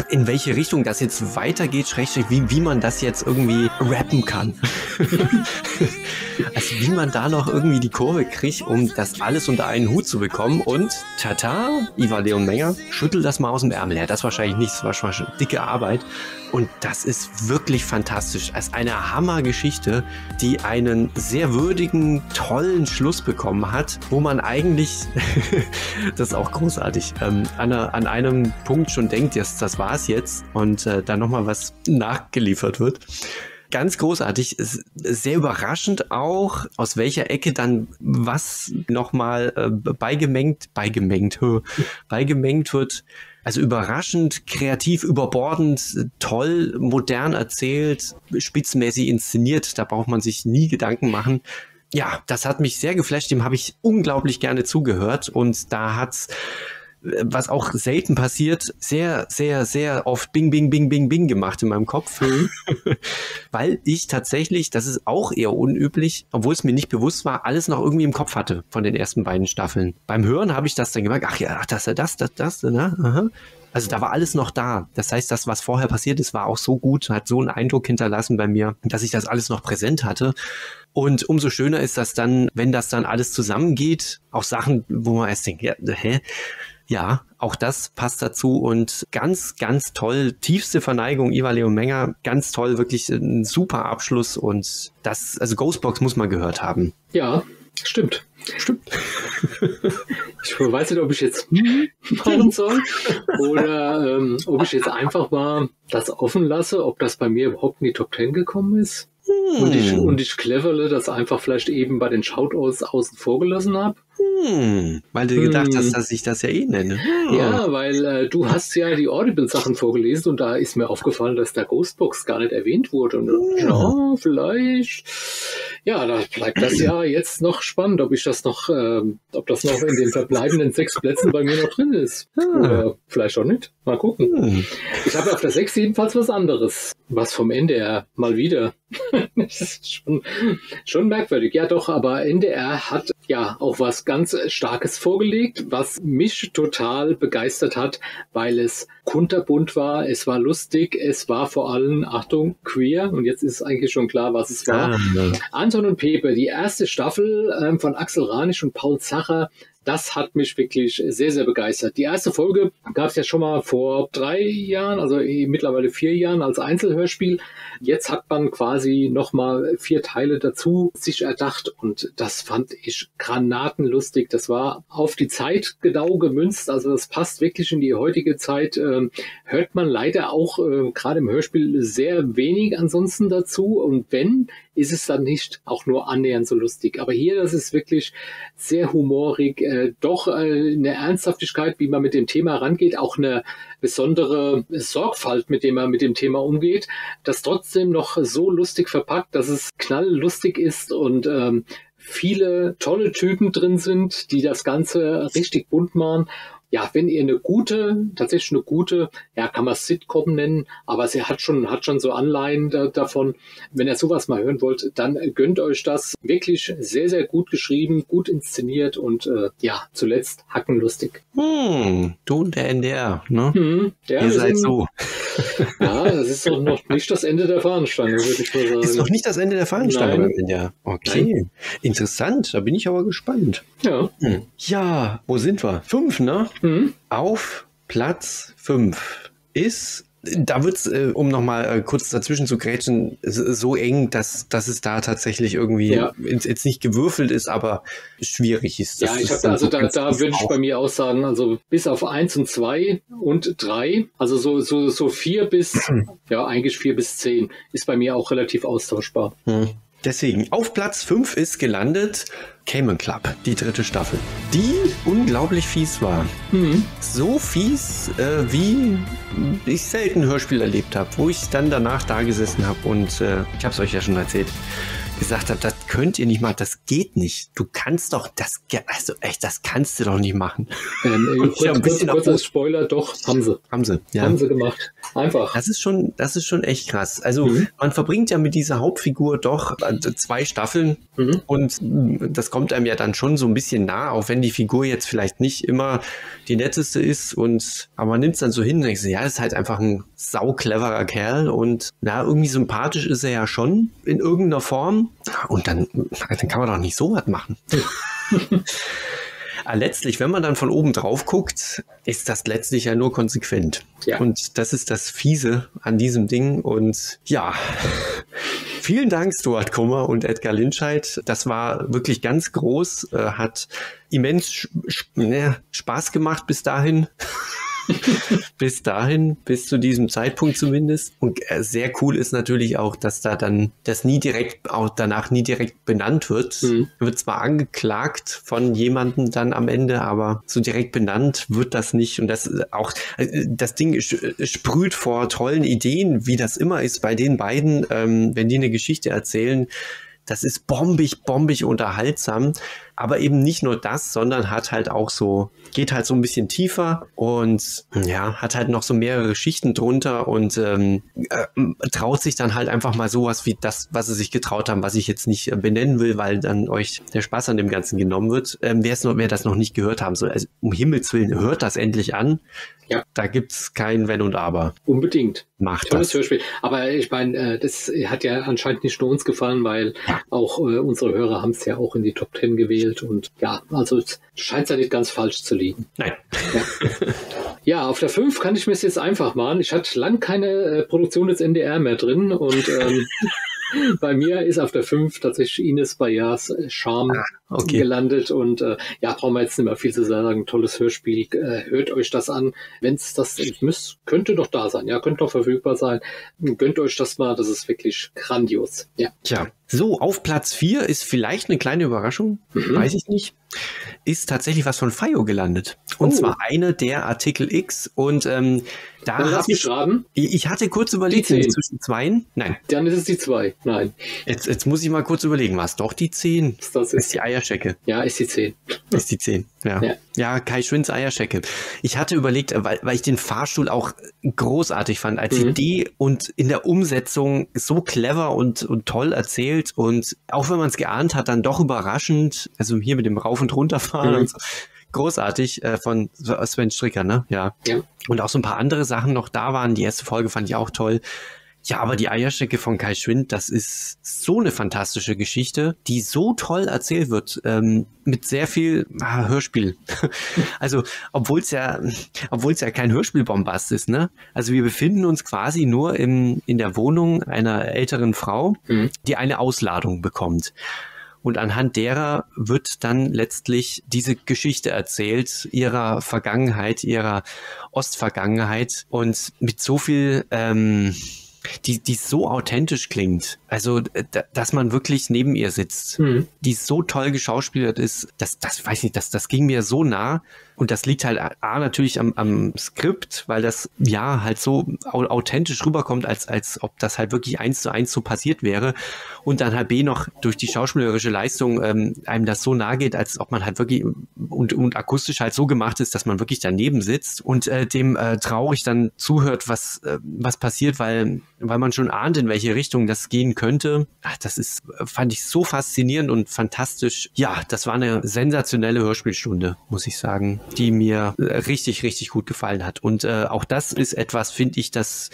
in welche Richtung das jetzt weitergeht, schrägstrich, wie, wie man das jetzt irgendwie rappen kann. also wie man da noch irgendwie die Kurve kriegt, um das alles unter einen Hut zu bekommen. Und tata, Iva Leon Menger, schüttel das mal aus dem Ärmel. Ja, das wahrscheinlich nicht, das war schon dicke Arbeit. Und das ist wirklich fantastisch. Als eine Hammergeschichte, die einen sehr würdigen, tollen Schluss bekommen hat, wo man eigentlich, das ist auch großartig, ähm, an, an, einem Punkt schon denkt, jetzt, das war's jetzt und äh, dann nochmal was nachgeliefert wird ganz großartig. Sehr überraschend auch, aus welcher Ecke dann was nochmal äh, beigemengt, beigemengt, beigemengt wird. Also überraschend, kreativ, überbordend, toll, modern erzählt, spitzmäßig inszeniert. Da braucht man sich nie Gedanken machen. Ja, das hat mich sehr geflasht. Dem habe ich unglaublich gerne zugehört. Und da hat's was auch selten passiert, sehr, sehr, sehr oft Bing, Bing, Bing, Bing, Bing gemacht in meinem Kopf. Weil ich tatsächlich, das ist auch eher unüblich, obwohl es mir nicht bewusst war, alles noch irgendwie im Kopf hatte von den ersten beiden Staffeln. Beim Hören habe ich das dann gemerkt, ach ja, ach, das, das, das, das, ne? Aha. Also da war alles noch da. Das heißt, das, was vorher passiert ist, war auch so gut, hat so einen Eindruck hinterlassen bei mir, dass ich das alles noch präsent hatte. Und umso schöner ist das dann, wenn das dann alles zusammengeht, auch Sachen, wo man erst denkt, ja, hä? Ja, auch das passt dazu und ganz, ganz toll. Tiefste Verneigung, Iva Leo Menger. Ganz toll, wirklich ein super Abschluss und das, also Ghostbox muss man gehört haben. Ja, stimmt. Stimmt. Ich weiß nicht, ob ich jetzt machen soll oder ähm, ob ich jetzt einfach mal das offen lasse, ob das bei mir überhaupt in die Top Ten gekommen ist. Hm. Und, ich, und ich cleverle das einfach vielleicht eben bei den Shoutouts außen vor gelassen habe. Hm, weil du gedacht hm. hast, dass ich das ja eh nenne. Hm. Ja, weil äh, du hast ja die Audible-Sachen vorgelesen und da ist mir aufgefallen, dass der Ghostbox gar nicht erwähnt wurde. Und ja, ja vielleicht. Ja, da bleibt das ja jetzt noch spannend, ob ich das noch, äh, ob das noch in den verbleibenden sechs Plätzen bei mir noch drin ist. Hm. Oder vielleicht auch nicht. Mal gucken. Hm. Ich habe auf der sechs jedenfalls was anderes. Was vom NDR mal wieder. das ist schon, schon merkwürdig. Ja, doch, aber NDR hat ja auch was ganz Starkes vorgelegt, was mich total begeistert hat, weil es kunterbunt war, es war lustig, es war vor allem, Achtung, queer und jetzt ist eigentlich schon klar, was es war. Ah. Anton und Pepe, die erste Staffel ähm, von Axel Ranisch und Paul Zacher das hat mich wirklich sehr, sehr begeistert. Die erste Folge gab es ja schon mal vor drei Jahren, also mittlerweile vier Jahren als Einzelhörspiel. Jetzt hat man quasi nochmal vier Teile dazu sich erdacht und das fand ich granatenlustig. Das war auf die Zeit genau gemünzt, also das passt wirklich in die heutige Zeit. Ähm, hört man leider auch äh, gerade im Hörspiel sehr wenig ansonsten dazu und wenn, ist es dann nicht auch nur annähernd so lustig. Aber hier, das ist wirklich sehr humorig, äh, doch äh, eine Ernsthaftigkeit, wie man mit dem Thema rangeht, auch eine besondere Sorgfalt, mit dem man mit dem Thema umgeht, das trotzdem noch so lustig verpackt, dass es knalllustig ist und ähm, viele tolle Typen drin sind, die das Ganze richtig bunt machen ja, wenn ihr eine gute, tatsächlich eine gute, ja, kann man Sitcom nennen, aber sie hat schon, hat schon so Anleihen da, davon. Wenn ihr sowas mal hören wollt, dann gönnt euch das. Wirklich sehr, sehr gut geschrieben, gut inszeniert und äh, ja, zuletzt hackenlustig. Hm, du und der NDR, ne? Hm, ja, ihr seid so. Ja, das ist doch noch nicht das Ende der Fahnenstange, würde ich mal sagen. Ist noch nicht das Ende der Fahnenstange Nein. Ja, okay. Nein. Interessant, da bin ich aber gespannt. Ja. Hm. Ja, wo sind wir? Fünf, ne? Mhm. Auf Platz 5 ist da wird es, äh, um nochmal äh, kurz dazwischen zu grätschen, so eng, dass, dass es da tatsächlich irgendwie ja. jetzt, jetzt nicht gewürfelt ist, aber schwierig ist. ja, ich habe also so da, da würde ich bei mir auch sagen, also bis auf 1 und 2 und 3, also so, so, so 4 bis, ja, eigentlich 4 bis 10 ist bei mir auch relativ austauschbar. Hm. Deswegen, auf Platz 5 ist gelandet Cayman Club, die dritte Staffel, die unglaublich fies war. Mhm. So fies, äh, wie ich selten Hörspiel erlebt habe, wo ich dann danach da gesessen habe und äh, ich habe es euch ja schon erzählt. gesagt habe, das könnt ihr nicht machen, das geht nicht. Du kannst doch, das, also echt, das kannst du doch nicht machen. Ähm, kurz, ein bisschen kurz, kurz Spoiler, doch, haben sie. Haben sie, ja. Haben sie gemacht. Einfach. Das ist schon, das ist schon echt krass. Also mhm. man verbringt ja mit dieser Hauptfigur doch äh, zwei Staffeln mhm. und das kommt einem ja dann schon so ein bisschen nah, auch wenn die Figur jetzt vielleicht nicht immer die netteste ist und aber man nimmt es dann so hin und denkt, ja, das ist halt einfach ein sau cleverer Kerl und na, irgendwie sympathisch ist er ja schon in irgendeiner Form. Und dann, dann kann man doch nicht so was machen. Aber letztlich, wenn man dann von oben drauf guckt, ist das letztlich ja nur konsequent. Ja. Und das ist das Fiese an diesem Ding. Und ja, vielen Dank, Stuart Kummer und Edgar Lynchheit. Das war wirklich ganz groß, äh, hat immens ne, Spaß gemacht bis dahin. bis dahin, bis zu diesem Zeitpunkt zumindest. Und äh, sehr cool ist natürlich auch, dass da dann das nie direkt, auch danach nie direkt benannt wird. Mhm. Wird zwar angeklagt von jemandem dann am Ende, aber so direkt benannt wird das nicht. Und das auch, äh, das Ding sprüht vor tollen Ideen, wie das immer ist bei den beiden, ähm, wenn die eine Geschichte erzählen. Das ist bombig, bombig unterhaltsam. Aber eben nicht nur das, sondern hat halt auch so, geht halt so ein bisschen tiefer und ja, hat halt noch so mehrere Schichten drunter und ähm, äh, traut sich dann halt einfach mal sowas wie das, was sie sich getraut haben, was ich jetzt nicht äh, benennen will, weil dann euch der Spaß an dem Ganzen genommen wird. Ähm, wer, noch, wer das noch nicht gehört haben soll, also um Himmels Willen, hört das endlich an. Ja. Da gibt's kein Wenn und Aber. Unbedingt. Macht Tolles das. Hörspiel. Aber ich meine, äh, das hat ja anscheinend nicht nur uns gefallen, weil ja. auch äh, unsere Hörer haben es ja auch in die Top Ten gewählt gespielt und ja, also scheint ja nicht ganz falsch zu liegen. Nein. Ja. ja auf der 5 kann ich mir es jetzt einfach machen. Ich hatte lang keine äh, Produktion des NDR mehr drin und ähm, bei mir ist auf der 5 tatsächlich Ines Bayars Charme ah, okay. gelandet und äh, ja, brauchen wir jetzt nicht mehr viel zu sagen. Tolles Hörspiel. Äh, hört euch das an. Wenn es das müsst, könnte doch da sein. Ja, könnte doch verfügbar sein. Gönnt euch das mal. Das ist wirklich grandios. Ja. Tja. So, auf Platz 4 ist vielleicht eine kleine Überraschung. Mhm. Weiß ich nicht ist tatsächlich was von FIO gelandet. Und oh. zwar eine der Artikel X. Und ähm, da habe ich, ich hatte kurz überlegt, sind zwischen zwei? Nein. Dann ist es die zwei. Nein. Jetzt, jetzt muss ich mal kurz überlegen, war es doch die 10? Ist, das ist die Eierschecke. Ja, ist die 10. Ist die 10, ja. ja. Ja, Kai Schwinds Eierschecke. Ich hatte überlegt, weil, weil ich den Fahrstuhl auch großartig fand als mhm. Idee und in der Umsetzung so clever und, und toll erzählt und auch wenn man es geahnt hat, dann doch überraschend. Also hier mit dem Rauf- und Runterfahren mhm. und so großartig äh, von Sven Stricker, ne? Ja. ja. Und auch so ein paar andere Sachen noch da waren. Die erste Folge fand ich auch toll. Ja, aber die Eierstecke von Kai Schwind, das ist so eine fantastische Geschichte, die so toll erzählt wird, ähm, mit sehr viel ah, Hörspiel. also, obwohl es ja, obwohl es ja kein Hörspielbombast ist, ne? Also wir befinden uns quasi nur im, in der Wohnung einer älteren Frau, mhm. die eine Ausladung bekommt. Und anhand derer wird dann letztlich diese Geschichte erzählt, ihrer Vergangenheit, ihrer Ostvergangenheit und mit so viel, ähm, die, die so authentisch klingt. Also, dass man wirklich neben ihr sitzt, mhm. die so toll geschauspielert ist, das, das weiß ich nicht, das, das ging mir so nah. Und das liegt halt A, natürlich am, am Skript, weil das ja halt so authentisch rüberkommt, als, als ob das halt wirklich eins zu eins so passiert wäre. Und dann halt B noch durch die schauspielerische Leistung ähm, einem das so nahe geht, als ob man halt wirklich und, und akustisch halt so gemacht ist, dass man wirklich daneben sitzt und äh, dem äh, traurig dann zuhört, was, äh, was passiert, weil, weil man schon ahnt, in welche Richtung das gehen könnte. Ach, das ist, fand ich so faszinierend und fantastisch. Ja, das war eine sensationelle Hörspielstunde, muss ich sagen die mir richtig, richtig gut gefallen hat. Und äh, auch das ist etwas, finde ich, das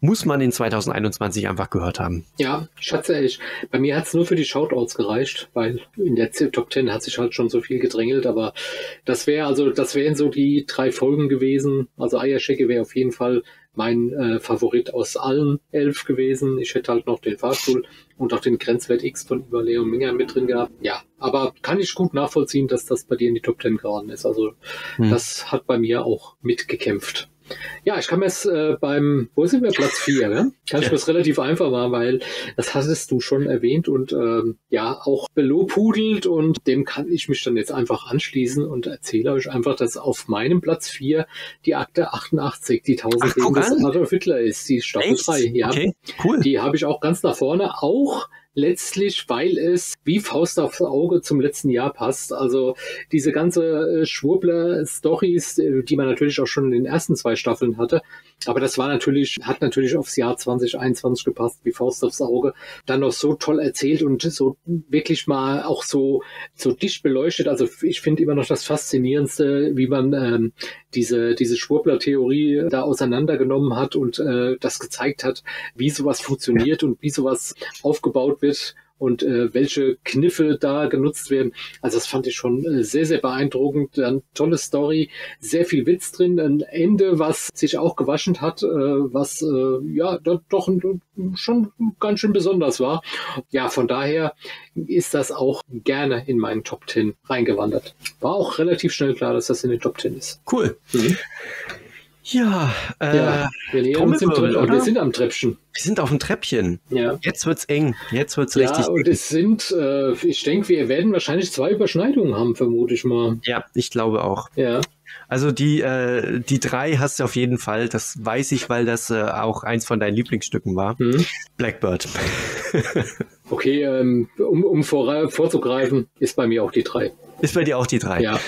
muss man in 2021 einfach gehört haben. Ja, schatzehrlich. Bei mir hat es nur für die Shoutouts gereicht, weil in der Top 10 hat sich halt schon so viel gedrängelt, aber das wäre also, das wären so die drei Folgen gewesen. Also Eierschecke wäre auf jeden Fall mein äh, Favorit aus allen elf gewesen. Ich hätte halt noch den Fahrstuhl und auch den Grenzwert X von über Leo Minger mit drin gehabt. Ja, aber kann ich gut nachvollziehen, dass das bei dir in die Top 10 geraten ist. Also hm. das hat bei mir auch mitgekämpft. Ja, ich kann mir es äh, beim, wo sind wir, Platz 4, ne? Kann ich mir es relativ einfach machen, weil das hattest du schon erwähnt und ähm, ja, auch belobhudelt und dem kann ich mich dann jetzt einfach anschließen und erzähle euch einfach, dass auf meinem Platz 4 die Akte 88, die 1000 Ach, gegen des Adolf Hitler ist, die Staffel 3. Ja, okay, cool. Die habe ich auch ganz nach vorne, auch letztlich, weil es wie Faust aufs Auge zum letzten Jahr passt. Also diese ganze äh, Schwurbler-Stories, äh, die man natürlich auch schon in den ersten zwei Staffeln hatte, aber das war natürlich, hat natürlich aufs Jahr 2021 gepasst, wie Faust aufs Auge. Dann noch so toll erzählt und so wirklich mal auch so, so dicht beleuchtet. Also ich finde immer noch das Faszinierendste, wie man ähm, diese, diese Schwurbler-Theorie da auseinandergenommen hat und äh, das gezeigt hat, wie sowas funktioniert und wie sowas aufgebaut wird und äh, welche Kniffe da genutzt werden. Also das fand ich schon äh, sehr, sehr beeindruckend. Dann tolle Story, sehr viel Witz drin, ein Ende, was sich auch gewaschen hat, äh, was äh, ja doch schon ganz schön besonders war. Ja, von daher ist das auch gerne in meinen Top 10 reingewandert. War auch relativ schnell klar, dass das in den Top 10 ist. Cool. Mhm. Ja, äh, ja, wir, uns im Trepp, wir sind am Treppchen. Wir sind auf dem Treppchen. Ja. Jetzt wird's eng. Jetzt wird's ja, richtig. Und es sind, äh, ich denke, wir werden wahrscheinlich zwei Überschneidungen haben, vermute ich mal. Ja, ich glaube auch. Ja. Also die, äh, die drei hast du auf jeden Fall. Das weiß ich, weil das äh, auch eins von deinen Lieblingsstücken war. Hm. Blackbird. okay, ähm, um, um vor, vorzugreifen, ist bei mir auch die drei. Ist bei dir auch die drei? Ja.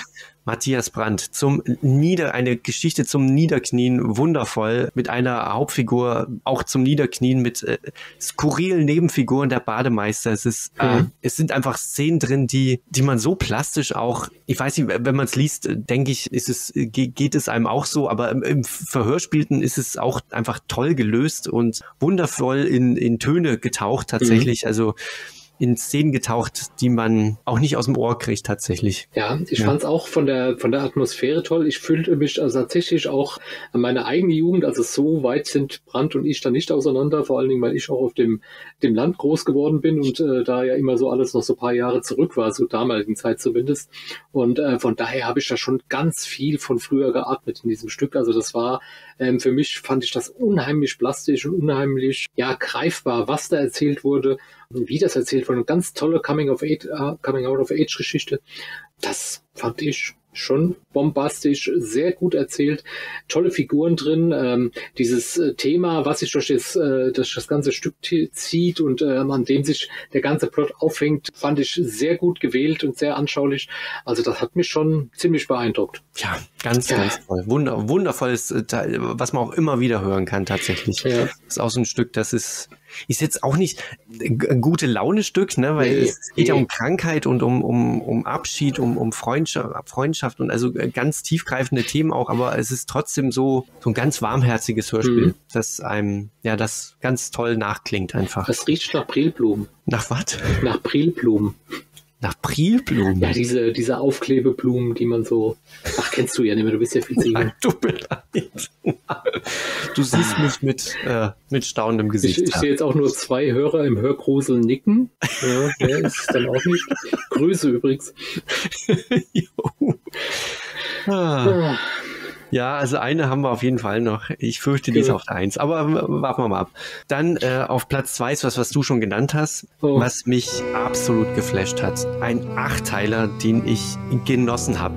Matthias Brandt zum Nieder, eine Geschichte zum Niederknien, wundervoll, mit einer Hauptfigur auch zum Niederknien, mit äh, skurrilen Nebenfiguren der Bademeister. Es ist, äh, mhm. äh, es sind einfach Szenen drin, die, die man so plastisch auch, ich weiß nicht, wenn man es liest, denke ich, ist es, geht es einem auch so, aber im, im Verhörspielten ist es auch einfach toll gelöst und wundervoll in, in Töne getaucht tatsächlich. Mhm. Also in Szenen getaucht, die man auch nicht aus dem Ohr kriegt tatsächlich. Ja, ich ja. fand es auch von der, von der Atmosphäre toll. Ich fühlte mich also tatsächlich auch an meine eigene Jugend, also so weit sind Brandt und ich da nicht auseinander, vor allen Dingen, weil ich auch auf dem, dem Land groß geworden bin und äh, da ja immer so alles noch so ein paar Jahre zurück war, so damaligen Zeit zumindest. Und äh, von daher habe ich da schon ganz viel von früher geatmet in diesem Stück. Also das war ähm, für mich fand ich das unheimlich plastisch und unheimlich ja greifbar, was da erzählt wurde wie das erzählt wurde. Eine ganz tolle Coming of Age, uh, Coming Out of Age Geschichte. Das fand ich schon bombastisch, sehr gut erzählt, tolle Figuren drin. Ähm, dieses äh, Thema, was sich durch das, äh, durch das ganze Stück zieht und ähm, an dem sich der ganze Plot aufhängt, fand ich sehr gut gewählt und sehr anschaulich. Also das hat mich schon ziemlich beeindruckt. Ja, ganz, ja. ganz toll. Wunder, wundervolles äh, Teil, was man auch immer wieder hören kann tatsächlich. Ja. Das ist auch so ein Stück, das ist ist jetzt auch nicht ein gute Laune-Stück, ne? weil nee, es geht ja um Krankheit und um, um, um Abschied, um, um Freundschaft, Freundschaft und also ganz tiefgreifende Themen auch, aber es ist trotzdem so, so ein ganz warmherziges Hörspiel, mhm. das einem, ja, das ganz toll nachklingt einfach. Das riecht nach Prilblumen. Nach was? Nach Prilblumen. Nach Prilblumen? Ja, diese, diese Aufklebeblumen, die man so. Ach, kennst du ja nicht mehr, du bist ja viel zu jung. Tut mir leid. Du siehst mich mit, äh, mit staunendem Gesicht. Ich, ich sehe jetzt auch nur zwei Hörer im Hörgrusel nicken. Ja, der ist dann auch nicht. Grüße übrigens. ah. Ja, also eine haben wir auf jeden Fall noch. Ich fürchte, die ist auf der Eins. Aber warten wir mal ab. Dann äh, auf Platz zwei ist was, was du schon genannt hast, oh. was mich absolut geflasht hat. Ein Achtteiler, den ich genossen habe.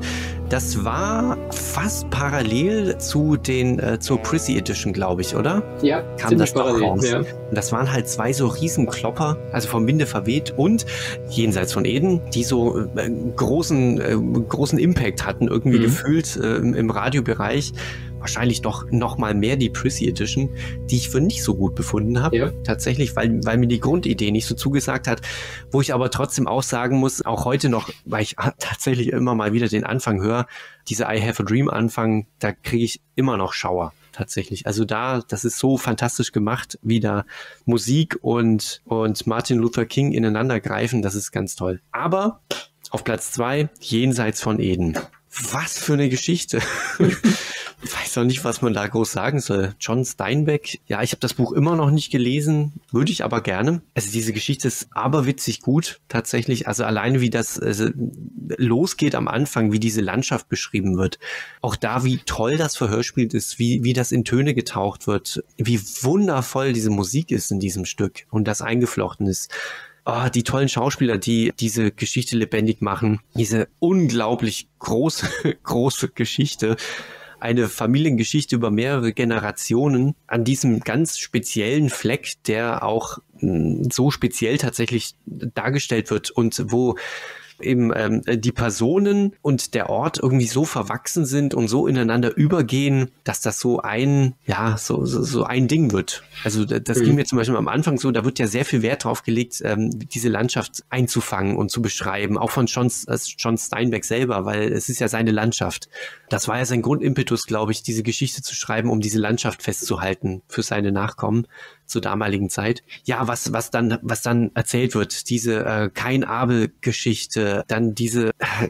Das war fast parallel zu den äh, zur Prissy Edition, glaube ich, oder? Ja, kam das parallel, raus. Ja. Und das waren halt zwei so Riesenklopper, also vom Winde verweht und jenseits von Eden, die so äh, großen äh, großen Impact hatten, irgendwie mhm. gefühlt äh, im Radiobereich wahrscheinlich doch noch mal mehr die Prissy Edition, die ich für nicht so gut befunden habe. Ja. Tatsächlich, weil, weil mir die Grundidee nicht so zugesagt hat, wo ich aber trotzdem auch sagen muss, auch heute noch, weil ich tatsächlich immer mal wieder den Anfang höre, diese I Have a Dream Anfang, da kriege ich immer noch Schauer tatsächlich. Also da, das ist so fantastisch gemacht, wie da Musik und, und Martin Luther King ineinander greifen, das ist ganz toll. Aber auf Platz zwei, Jenseits von Eden. Was für eine Geschichte. weiß auch nicht, was man da groß sagen soll. John Steinbeck, ja, ich habe das Buch immer noch nicht gelesen, würde ich aber gerne. Also diese Geschichte ist aberwitzig gut, tatsächlich. Also alleine wie das also, losgeht am Anfang, wie diese Landschaft beschrieben wird. Auch da, wie toll das Verhörspiel ist, wie, wie das in Töne getaucht wird, wie wundervoll diese Musik ist in diesem Stück und das eingeflochten ist. Oh, die tollen Schauspieler, die diese Geschichte lebendig machen, diese unglaublich große, große Geschichte eine Familiengeschichte über mehrere Generationen an diesem ganz speziellen Fleck, der auch mh, so speziell tatsächlich dargestellt wird und wo eben ähm, die Personen und der Ort irgendwie so verwachsen sind und so ineinander übergehen, dass das so ein, ja, so, so, so ein Ding wird. Also das mhm. ging mir zum Beispiel am Anfang so, da wird ja sehr viel Wert drauf gelegt, ähm, diese Landschaft einzufangen und zu beschreiben, auch von John, äh, John Steinbeck selber, weil es ist ja seine Landschaft. Das war ja sein Grundimpetus, glaube ich, diese Geschichte zu schreiben, um diese Landschaft festzuhalten für seine Nachkommen zur damaligen Zeit. Ja, was, was dann, was dann erzählt wird, diese äh, Kain-Abel-Geschichte, dann diese äh,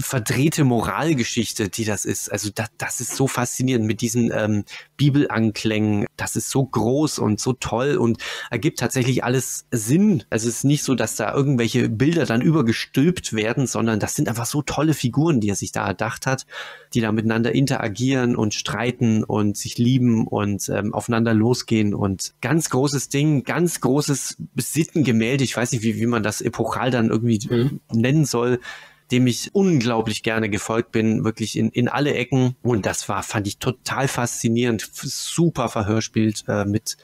verdrehte Moralgeschichte, die das ist. Also das, das ist so faszinierend mit diesen ähm, Bibelanklängen. Das ist so groß und so toll und ergibt tatsächlich alles Sinn. Also es ist nicht so, dass da irgendwelche Bilder dann übergestülpt werden, sondern das sind einfach so tolle Figuren, die er sich da erdacht hat, die da miteinander interagieren und streiten und sich lieben und ähm, aufeinander losgehen und ganz großes Ding, ganz großes Sittengemälde. Ich weiß nicht, wie, wie man das epochal dann irgendwie mhm. nennen soll dem ich unglaublich gerne gefolgt bin, wirklich in, in alle Ecken. Und das war, fand ich total faszinierend, super verhörspielt äh, mit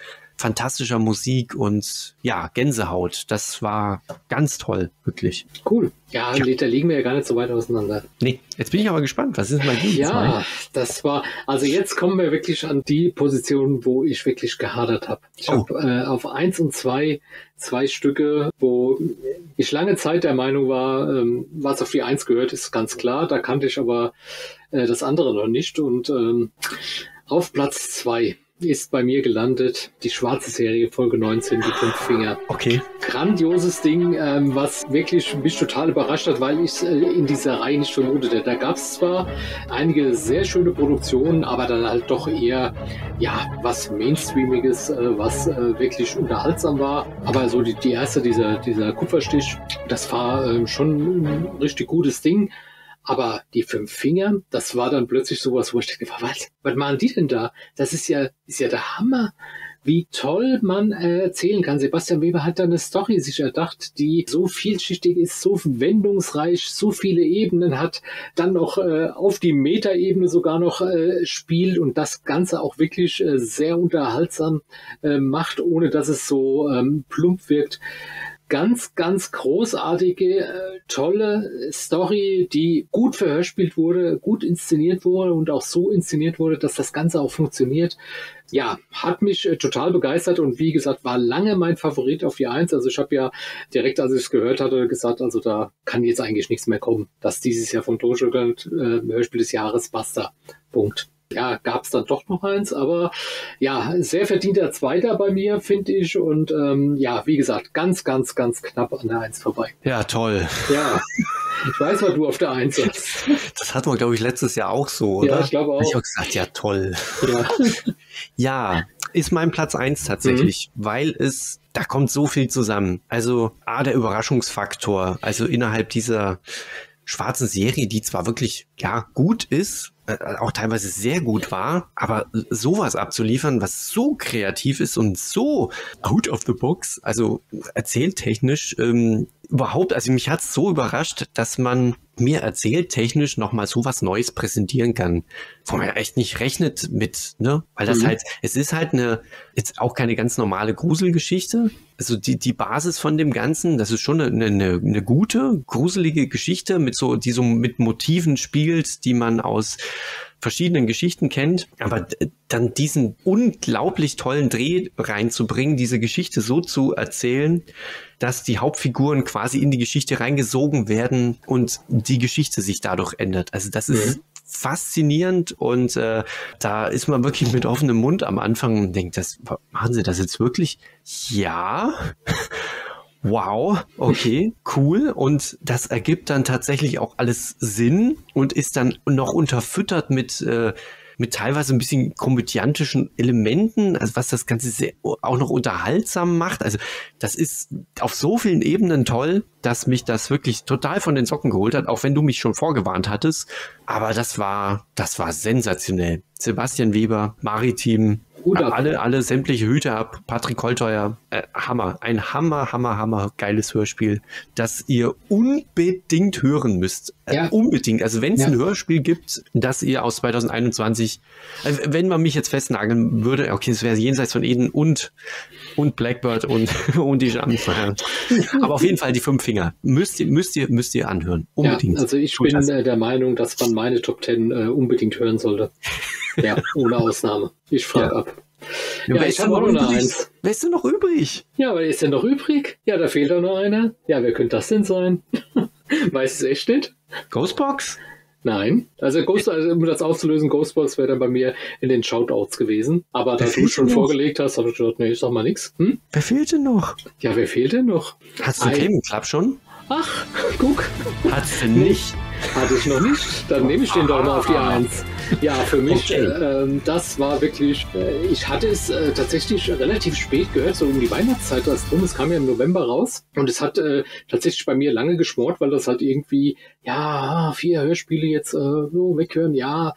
fantastischer Musik und ja, Gänsehaut. Das war ganz toll, wirklich. Cool. Ja, ja. da liegen wir ja gar nicht so weit auseinander. Nee, jetzt bin ich aber gespannt. Was ist mein Lied? Ja, das war, also jetzt kommen wir wirklich an die Position, wo ich wirklich gehadert habe. Ich oh. habe äh, auf eins und zwei zwei Stücke, wo ich lange Zeit der Meinung war, ähm, was auf die eins gehört, ist ganz klar. Da kannte ich aber äh, das andere noch nicht. Und ähm, auf Platz zwei ist bei mir gelandet. Die schwarze Serie, Folge 19, die fünf Finger. Okay. Grandioses Ding, ähm, was wirklich mich total überrascht hat, weil ich es äh, in dieser Reihe nicht vermutete. Da gab es zwar einige sehr schöne Produktionen, aber dann halt doch eher, ja, was Mainstreamiges, äh, was äh, wirklich unterhaltsam war. Aber so die, die erste, dieser, dieser Kupferstich, das war äh, schon ein richtig gutes Ding. Aber die fünf Finger, das war dann plötzlich sowas, wo ich dachte, was, was machen die denn da? Das ist ja, ist ja der Hammer wie toll man äh, erzählen kann. Sebastian Weber hat da eine Story sich erdacht, die so vielschichtig ist, so wendungsreich, so viele Ebenen hat, dann noch äh, auf die Metaebene sogar noch äh, spielt und das Ganze auch wirklich äh, sehr unterhaltsam äh, macht, ohne dass es so ähm, plump wirkt ganz, ganz großartige, äh, tolle Story, die gut verhörspielt wurde, gut inszeniert wurde und auch so inszeniert wurde, dass das Ganze auch funktioniert. Ja, hat mich äh, total begeistert und wie gesagt, war lange mein Favorit auf die Eins. Also ich habe ja direkt, als ich es gehört hatte, gesagt, also da kann jetzt eigentlich nichts mehr kommen. dass dieses Jahr vom Tonstudio äh, Hörspiel des Jahres basta. Punkt ja, gab es dann doch noch eins, aber ja, sehr verdienter Zweiter bei mir, finde ich. Und ähm, ja, wie gesagt, ganz, ganz, ganz knapp an der Eins vorbei. Ja, toll. Ja. Ich weiß, was du auf der Eins hast. Das hatten wir, glaube ich, letztes Jahr auch so, oder? Ja, ich glaube auch. Ich habe gesagt, ja, toll. Ja. ja, ist mein Platz eins tatsächlich, mhm. weil es, da kommt so viel zusammen. Also, A, der Überraschungsfaktor, also innerhalb dieser schwarzen Serie, die zwar wirklich, ja, gut ist, auch teilweise sehr gut war, aber sowas abzuliefern, was so kreativ ist und so out of the box, also erzähltechnisch, ähm, überhaupt, also mich hat es so überrascht, dass man mir erzählt technisch nochmal so was Neues präsentieren kann, wo man ja echt nicht rechnet mit, ne? Weil das mhm. halt, es ist halt eine, jetzt auch keine ganz normale Gruselgeschichte. Also die, die Basis von dem Ganzen, das ist schon eine, eine, eine gute, gruselige Geschichte mit so, die so mit Motiven spielt, die man aus verschiedenen Geschichten kennt, aber dann diesen unglaublich tollen Dreh reinzubringen, diese Geschichte so zu erzählen, dass die Hauptfiguren quasi in die Geschichte reingesogen werden und die Geschichte sich dadurch ändert. Also das ist mhm. faszinierend und äh, da ist man wirklich mit offenem Mund am Anfang und denkt, das machen sie das jetzt wirklich? Ja wow, okay, cool. Und das ergibt dann tatsächlich auch alles Sinn und ist dann noch unterfüttert mit, äh, mit teilweise ein bisschen komödiantischen Elementen, also was das Ganze sehr, auch noch unterhaltsam macht. Also das ist auf so vielen Ebenen toll, dass mich das wirklich total von den Socken geholt hat, auch wenn du mich schon vorgewarnt hattest. Aber das war, das war sensationell. Sebastian Weber, Maritim, alle, alle sämtliche Hüte ab. Patrick Holteuer, äh, Hammer. Ein Hammer, Hammer, Hammer geiles Hörspiel, das ihr unbedingt hören müsst. Äh, ja. Unbedingt. Also wenn es ja. ein Hörspiel gibt, das ihr aus 2021, äh, wenn man mich jetzt festnageln würde, okay, es wäre jenseits von Eden und und Blackbird und, und die Schamfeier. Aber auf jeden Fall die fünf Finger. Müsst ihr, müsst ihr, müsst ihr anhören. Unbedingt. Ja, also ich Tut bin das. der Meinung, dass man meine Top Ten äh, unbedingt hören sollte. Ja, ohne Ausnahme. Ich frage ab. Ja, ja ich habe auch noch Eins. Wer ist denn noch übrig? Ja, wer ist denn noch übrig? Ja, da fehlt auch noch einer. Ja, wer könnte das denn sein? Weiß es echt nicht? Ghostbox? Nein. Also, Ghost, also um das aufzulösen, Ghostbox wäre dann bei mir in den Shoutouts gewesen. Aber wer da du schon noch? vorgelegt hast, habe ich gedacht, nee, ich sag mal nichts. Hm? Wer fehlt denn noch? Ja, wer fehlt denn noch? Hast du Game Club schon? Ach, guck. Hat's denn nicht? Hatte ich noch nicht. Dann nehme ich den doch mal auf die Eins. Ja, für mich, okay. äh, das war wirklich, äh, ich hatte es äh, tatsächlich relativ spät gehört, so um die Weihnachtszeit das drum. Es kam ja im November raus und es hat äh, tatsächlich bei mir lange geschmort, weil das halt irgendwie, ja, vier Hörspiele jetzt äh, so weghören, ja.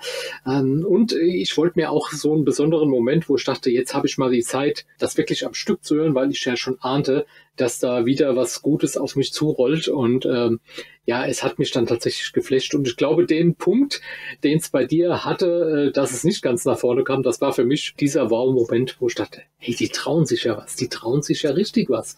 Ähm, und ich wollte mir auch so einen besonderen Moment, wo ich dachte, jetzt habe ich mal die Zeit, das wirklich am Stück zu hören, weil ich ja schon ahnte, dass da wieder was Gutes auf mich zurollt und ähm, ja, es hat mich dann tatsächlich geflasht. Und ich glaube, den Punkt, den es bei dir hatte, äh, dass es nicht ganz nach vorne kam, das war für mich dieser Wow-Moment, wo ich dachte, hey, die trauen sich ja was, die trauen sich ja richtig was.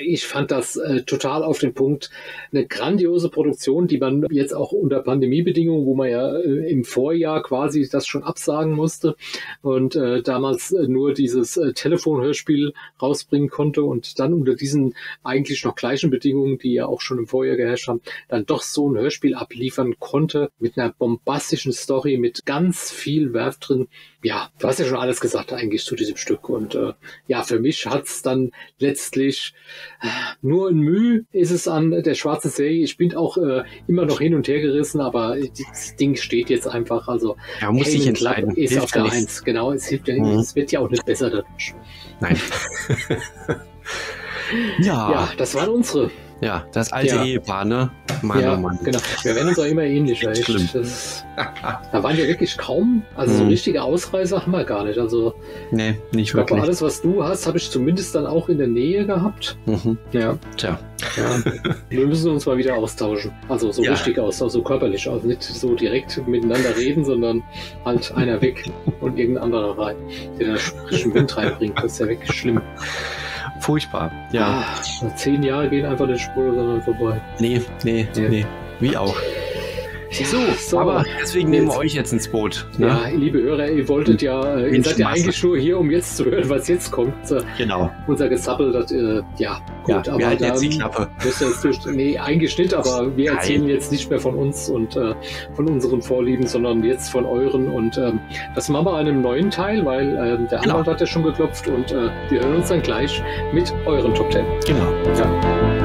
Ich fand das äh, total auf den Punkt. Eine grandiose Produktion, die man jetzt auch unter Pandemiebedingungen, wo man ja äh, im Vorjahr quasi das schon absagen musste und äh, damals äh, nur dieses äh, Telefonhörspiel rausbringen konnte und dann unter diesen eigentlich noch gleichen Bedingungen, die ja auch schon im Vorjahr geherrscht haben, dann doch so ein Hörspiel abliefern konnte mit einer bombastischen Story, mit ganz viel Werf drin. Ja, du hast ja schon alles gesagt eigentlich zu diesem Stück. Und äh, ja, für mich hat's dann letztlich äh, nur ein Mühe ist es an der schwarzen Serie. Ich bin auch äh, immer noch hin und her gerissen, aber das Ding steht jetzt einfach. Also ja, muss sich entscheiden. ist hilft auf der Eins. Genau, es hilft ja mhm. Es wird ja auch nicht besser dadurch. Nein. ja. ja, das waren unsere. Ja, das alte ja. Ehepaar, ne? Mann, ja, oh Mann. genau. Wir werden uns auch immer ähnlicher. Echt. Schlimm. Das, da waren wir wirklich kaum, also mhm. so richtige Ausreißer haben wir gar nicht. Also, nee, nicht ich wirklich. Glaube, alles, was du hast, habe ich zumindest dann auch in der Nähe gehabt. Mhm. Ja. Tja. Ja, wir müssen uns mal wieder austauschen. Also so ja. richtig austauschen, so körperlich. Also nicht so direkt miteinander reden, sondern halt einer weg und irgendein anderer rein, der da frischen Wind reinbringt. Das ist ja wirklich schlimm. Furchtbar, ja. Ah, zehn Jahre gehen einfach nicht Spur vorbei. Nee, nee, nee, nee. Wie auch. So, so, aber deswegen nehmen wir euch jetzt ins Boot. Ne? Ja, liebe Hörer, ihr wolltet ja, äh, ihr seid ja eigentlich nur hier, um jetzt zu hören, was jetzt kommt. Genau. Unser Gesappel, das, äh, ja, gut. Ja, aber wir halten jetzt die Klappe. Jetzt nee, eingeschnitten, aber wir erzählen Nein. jetzt nicht mehr von uns und äh, von unseren Vorlieben, sondern jetzt von euren. Und ähm, das machen wir in einem neuen Teil, weil äh, der genau. Anwalt hat ja schon geklopft und äh, wir hören uns dann gleich mit euren Top Ten. Genau. Ja.